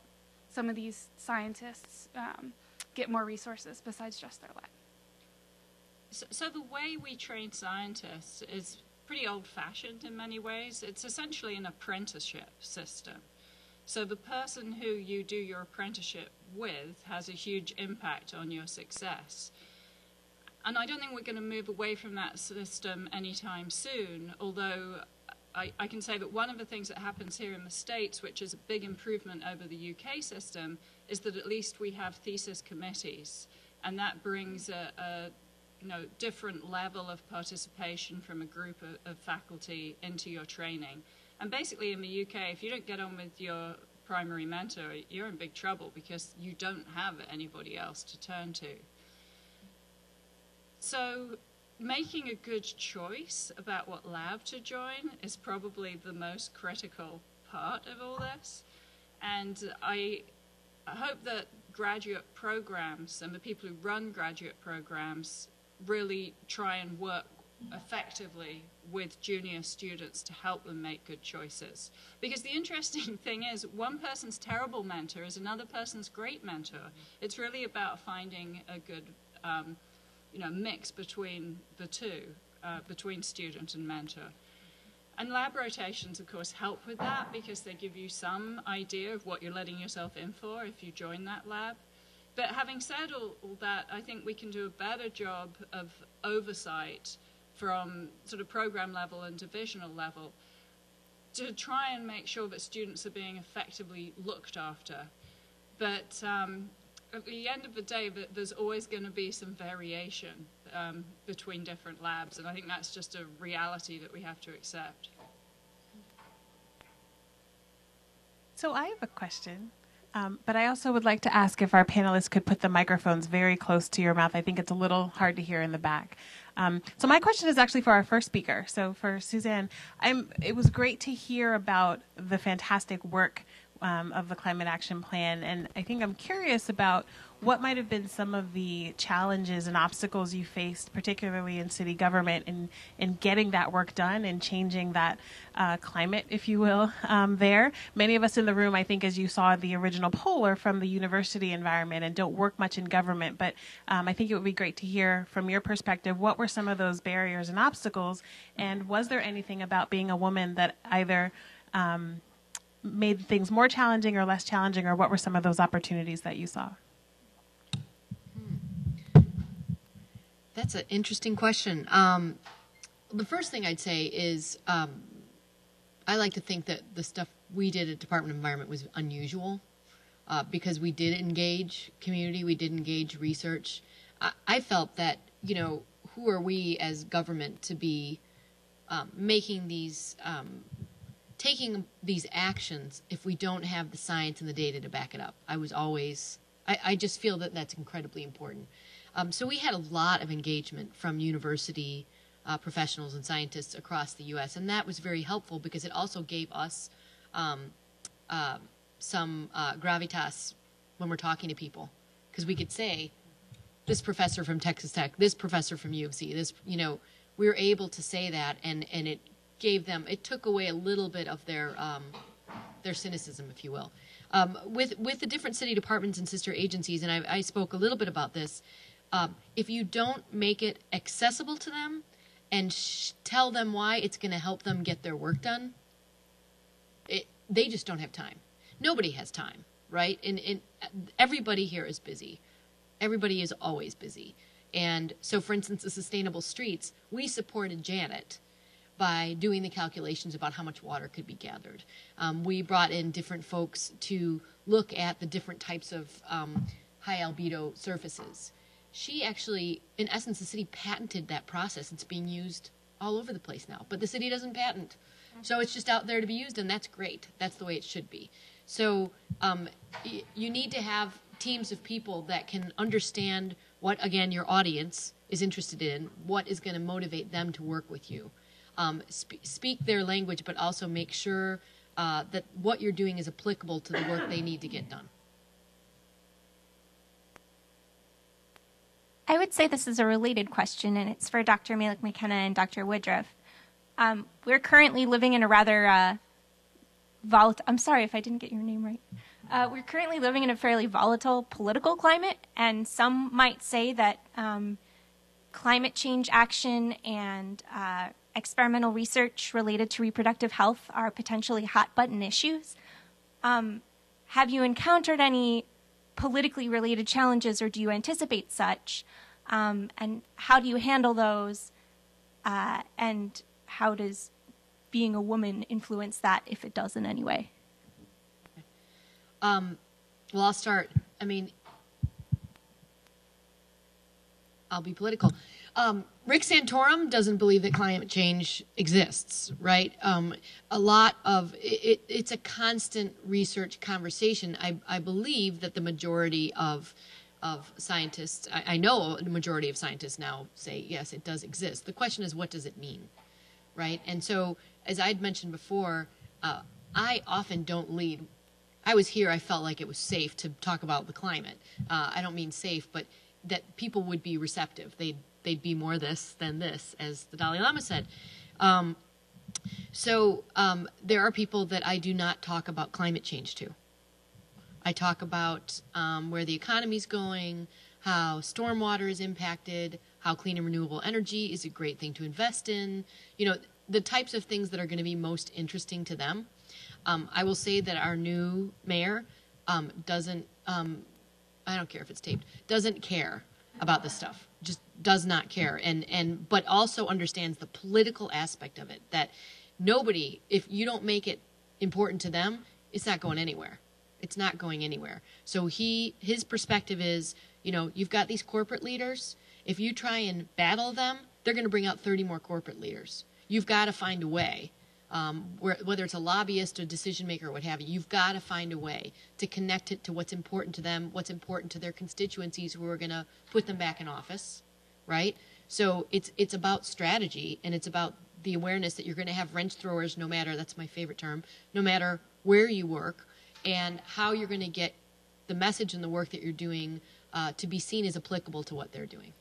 some of these scientists um, get more resources besides just their lab. So, so the way we train scientists is pretty old-fashioned in many ways. It's essentially an apprenticeship system. So the person who you do your apprenticeship with has a huge impact on your success. And I don't think we're going to move away from that system anytime soon, although I, I, can say that one of the things that happens here in the States, which is a big improvement over the UK system, is that at least we have thesis committees. And that brings a, a you know, different level of participation from a group of, of faculty into your training. And basically in the UK, if you don't get on with your primary mentor, you're in big trouble because you don't have anybody else to turn to. So making a good choice about what lab to join is probably the most critical part of all this. And I hope that graduate programs and the people who run graduate programs really try and work effectively with junior students to help them make good choices. Because the interesting thing is, one person's terrible mentor is another person's great mentor. It's really about finding a good um, you know, mix between the two, uh, between student and mentor. And lab rotations, of course, help with that because they give you some idea of what you're letting yourself in for if you join that lab. But having said all, all that, I think we can do a better job of oversight from sort of program level and divisional level to try and make sure that students are being effectively looked after. But um, at the end of the day, there's always going to be some variation um, between different labs, and I think that's just a reality that we have to accept. So I have a question, um, but I also would like to ask if our panelists could put the microphones very close to your mouth. I think it's a little hard to hear in the back. Um, so my question is actually for our first speaker. So for Suzanne, I'm, it was great to hear about the fantastic work um, of the climate action plan. And I think I'm curious about what might have been some of the challenges and obstacles you faced, particularly in city government, in, in getting that work done and changing that uh, climate, if you will, um, there. Many of us in the room, I think, as you saw the original poll, are from the university environment and don't work much in government. But um, I think it would be great to hear from your perspective what were some of those barriers and obstacles, and was there anything about being a woman that either um, made things more challenging or less challenging, or what were some of those opportunities that you saw? That's an interesting question. Um, the first thing I'd say is um, I like to think that the stuff we did at Department of Environment was unusual uh, because we did engage community, we did engage research. I, I, felt that, you know, who are we as government to be um, making these um, taking these actions if we don't have the science and the data to back it up. I was always, I, I just feel that that's incredibly important. Um, so we had a lot of engagement from university uh, professionals and scientists across the U.S. And that was very helpful because it also gave us um, uh, some uh, gravitas when we're talking to people because we could say this professor from Texas Tech, this professor from U of C, this you know we were able to say that and and it gave them it took away a little bit of their um, their cynicism, if you will. Um, with with the different city departments and sister agencies, and I, I spoke a little bit about this. Um, if you don't make it accessible to them and sh- tell them why it's going to help them get their work done, it, they just don't have time. Nobody has time, right? And, and everybody here is busy. Everybody is always busy. And so, for instance, the sustainable streets, we supported Janet by doing the calculations about how much water could be gathered. Um, we brought in different folks to look at the different types of um, high albedo surfaces. She actually, in essence, the city patented that process. It's being used all over the place now, but the city doesn't patent. So it's just out there to be used, and that's great. That's the way it should be. So um, you need to have teams of people that can understand what, again, your audience is interested in, what is going to motivate them to work with you um, sp- speak their language, but also make sure uh, that what you're doing is applicable to the work they need to get done. I would say this is a related question, and it's for Dr. Malec McKenna and Dr. Woodruff. Um, we're currently living in a rather uh, volatile. I'm sorry if I didn't get your name right. Uh, we're currently living in a fairly volatile political climate, and some might say that um, climate change action and uh, experimental research related to reproductive health are potentially hot button issues. Um, have you encountered any politically related challenges, or do you anticipate such? Um, and how do you handle those? Uh, and how does being a woman influence that, if it does in any way? Um, well, I'll start. I mean, I'll be political. Um, Rick Santorum doesn't believe that climate change exists, right? Um, a lot of it, it's a constant research conversation. I, I believe that the majority of of scientists, I, I know the majority of scientists now say yes, it does exist. The question is, what does it mean, right? And so, as I'd mentioned before, uh, I often don't lead. I was here. I felt like it was safe to talk about the climate. Uh, I don't mean safe, but that people would be receptive. They'd they'd be more this than this, as the Dalai Lama said. Um, so um, there are people that I do not talk about climate change to. I talk about um, where the economy's going, how stormwater is impacted, how clean and renewable energy is a great thing to invest in. You know, the types of things that are going to be most interesting to them. Um, I will say that our new mayor um, doesn't. Um, I don't care if it's taped. Doesn't care about this stuff. Does not care and and but also understands the political aspect of it that nobody if you don't make it important to them it's not going anywhere. It's not going anywhere. So he his perspective is you know you've got these corporate leaders. If you try and battle them they're going to bring out 30 more corporate leaders. You've got to find a way um, where, whether it's a lobbyist or decision maker or what have you, you've got to find a way to connect it to what's important to them, what's important to their constituencies who are going to put them back in office, right? So it's it's about strategy and it's about the awareness that you're going to have wrench throwers no matter that's my favorite term, no matter where you work, and how you're going to get the message and the work that you're doing uh, to be seen as applicable to what they're doing.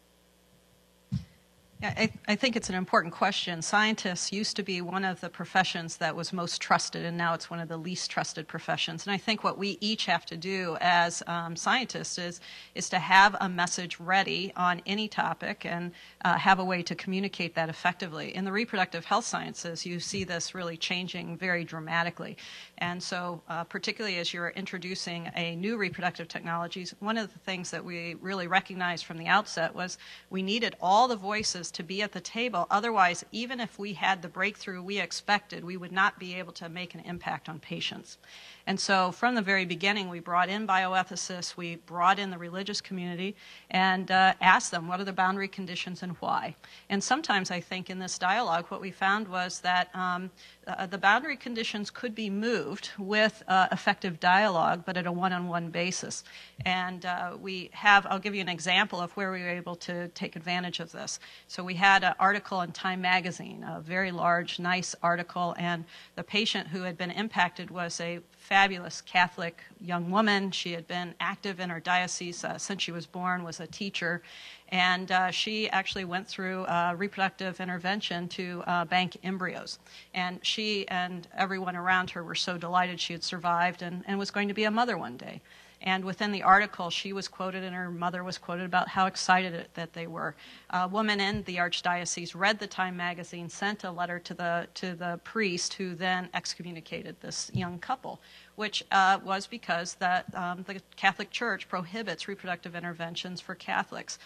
Yeah, I, I, think it's an important question. Scientists used to be one of the professions that was most trusted, and now it's one of the least trusted professions. And I think what we each have to do as um, scientists is is to have a message ready on any topic and uh, have a way to communicate that effectively. In the reproductive health sciences, you see this really changing very dramatically. And so, uh, particularly as you're introducing a new reproductive technologies, one of the things that we really recognized from the outset was we needed all the voices to be at the table. Otherwise, even if we had the breakthrough we expected, we would not be able to make an impact on patients. And so from the very beginning, we brought in bioethicists, we brought in the religious community, and uh, asked them what are the boundary conditions and why. And sometimes I think in this dialogue, what we found was that um, uh, the boundary conditions could be moved with uh, effective dialogue, but at a one on one basis. And uh, we have, I'll give you an example of where we were able to take advantage of this. So so we had an article in Time Magazine, a very large, nice article, and the patient who had been impacted was a fabulous Catholic young woman. She had been active in her diocese uh, since she was born, was a teacher, and uh, she actually went through reproductive intervention to uh, bank embryos. And she and everyone around her were so delighted she had survived and, and was going to be a mother one day. And within the article, she was quoted and her mother was quoted about how excited that they were. A woman in the archdiocese read the Time magazine, sent a letter to the to the priest, who then excommunicated this young couple, which uh, was because that um, the Catholic Church prohibits reproductive interventions for Catholics.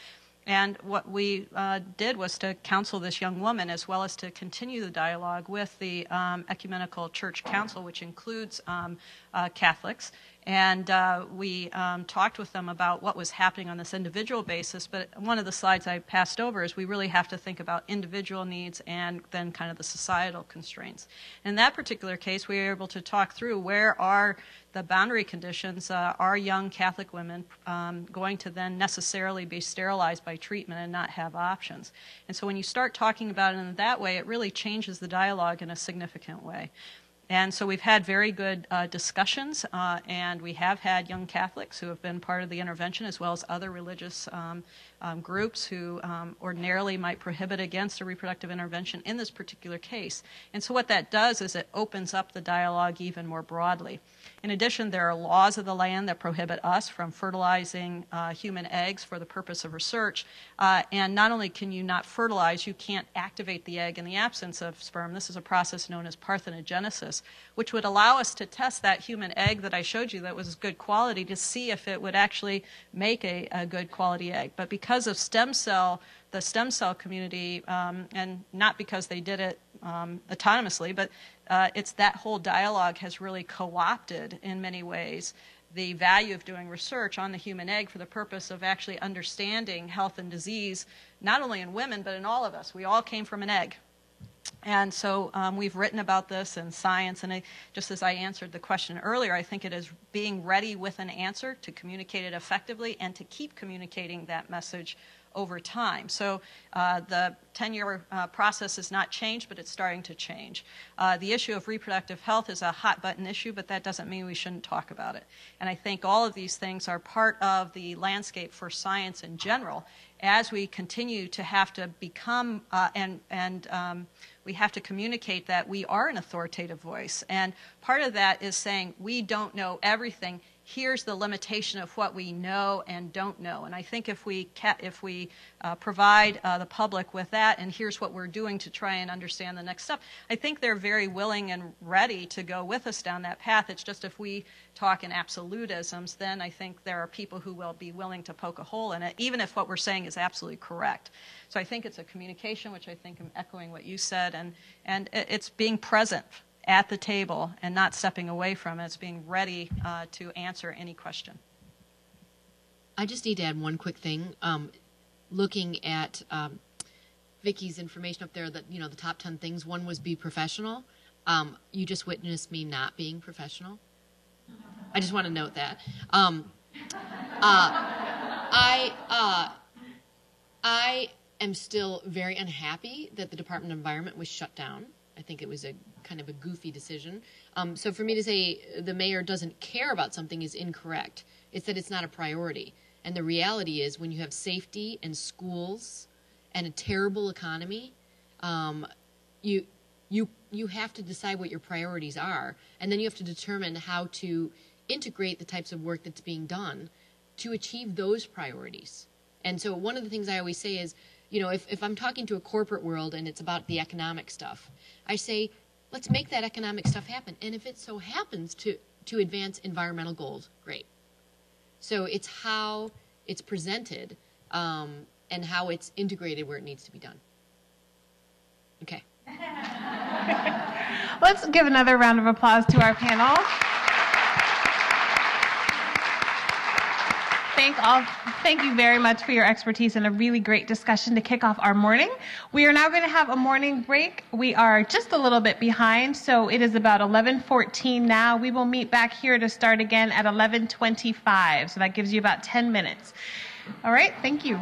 And what we uh, did was to counsel this young woman as well as to continue the dialogue with the um, Ecumenical Church Council, which includes um, uh, Catholics, and uh, we um, talked with them about what was happening on this individual basis. But one of the slides I passed over is we really have to think about individual needs and then kind of the societal constraints. In that particular case, we were able to talk through where are the boundary conditions. Uh, are young Catholic women um, going to then necessarily be sterilized by treatment and not have options? And so when you start talking about it in that way, it really changes the dialogue in a significant way. And so we've had very good uh, discussions, uh, and we have had young Catholics who have been part of the intervention, as well as other religious um, um, groups who um, ordinarily might prohibit against a reproductive intervention in this particular case. And so what that does is it opens up the dialogue even more broadly. In addition, there are laws of the land that prohibit us from fertilizing uh, human eggs for the purpose of research. Uh, and not only can you not fertilize, you can't activate the egg in the absence of sperm. This is a process known as parthenogenesis, which would allow us to test that human egg that I showed you that was good quality to see if it would actually make a, a good quality egg. But because of stem cell the stem cell community, um, and not because they did it um, autonomously, but uh, it's that whole dialogue has really co-opted in many ways the value of doing research on the human egg for the purpose of actually understanding health and disease, not only in women, but in all of us. We all came from an egg. And so um, we've written about this in science, and I, just as I answered the question earlier, I think it is being ready with an answer to communicate it effectively and to keep communicating that message over time. So uh, the 10 year uh, process has not changed, but it's starting to change. Uh, the issue of reproductive health is a hot button issue, but that doesn't mean we shouldn't talk about it. And I think all of these things are part of the landscape for science in general as we continue to have to become uh, and, and um, we have to communicate that we are an authoritative voice. And part of that is saying we don't know everything here's the limitation of what we know and don't know. And I think if we, if we uh, provide uh, the public with that, and here's what we're doing to try and understand the next step, I think they're very willing and ready to go with us down that path. It's just if we talk in absolutisms, then I think there are people who will be willing to poke a hole in it, even if what we're saying is absolutely correct. So I think it's a communication, which I think I'm echoing what you said, and, and it's being present at the table and not stepping away from it. It's being ready uh, to answer any question. I just need to add one quick thing. Um, looking at um, Vicky's information up there, that you know the top ten things. One was be professional. Um, you just witnessed me not being professional. I just want to note that. Um, uh, I uh, I am still very unhappy that the Department of Environment was shut down. I think it was a kind of a goofy decision. Um, so for me to say the mayor doesn't care about something is incorrect. It's that it's not a priority. And the reality is, when you have safety and schools and a terrible economy, um, you you you have to decide what your priorities are, and then you have to determine how to integrate the types of work that's being done to achieve those priorities. And so, one of the things I always say is, you know, if, if I'm talking to a corporate world and it's about the economic stuff, I say, let's make that economic stuff happen. And if it so happens to, to advance environmental goals, great. So it's how it's presented um, and how it's integrated where it needs to be done. Okay. Let's give another round of applause to our panel. thank all thank you very much for your expertise and a really great discussion to kick off our morning. We are now going to have a morning break. We are just a little bit behind, so it is about 11:14 now. We will meet back here to start again at 11:25. So that gives you about 10 minutes. All right, thank you.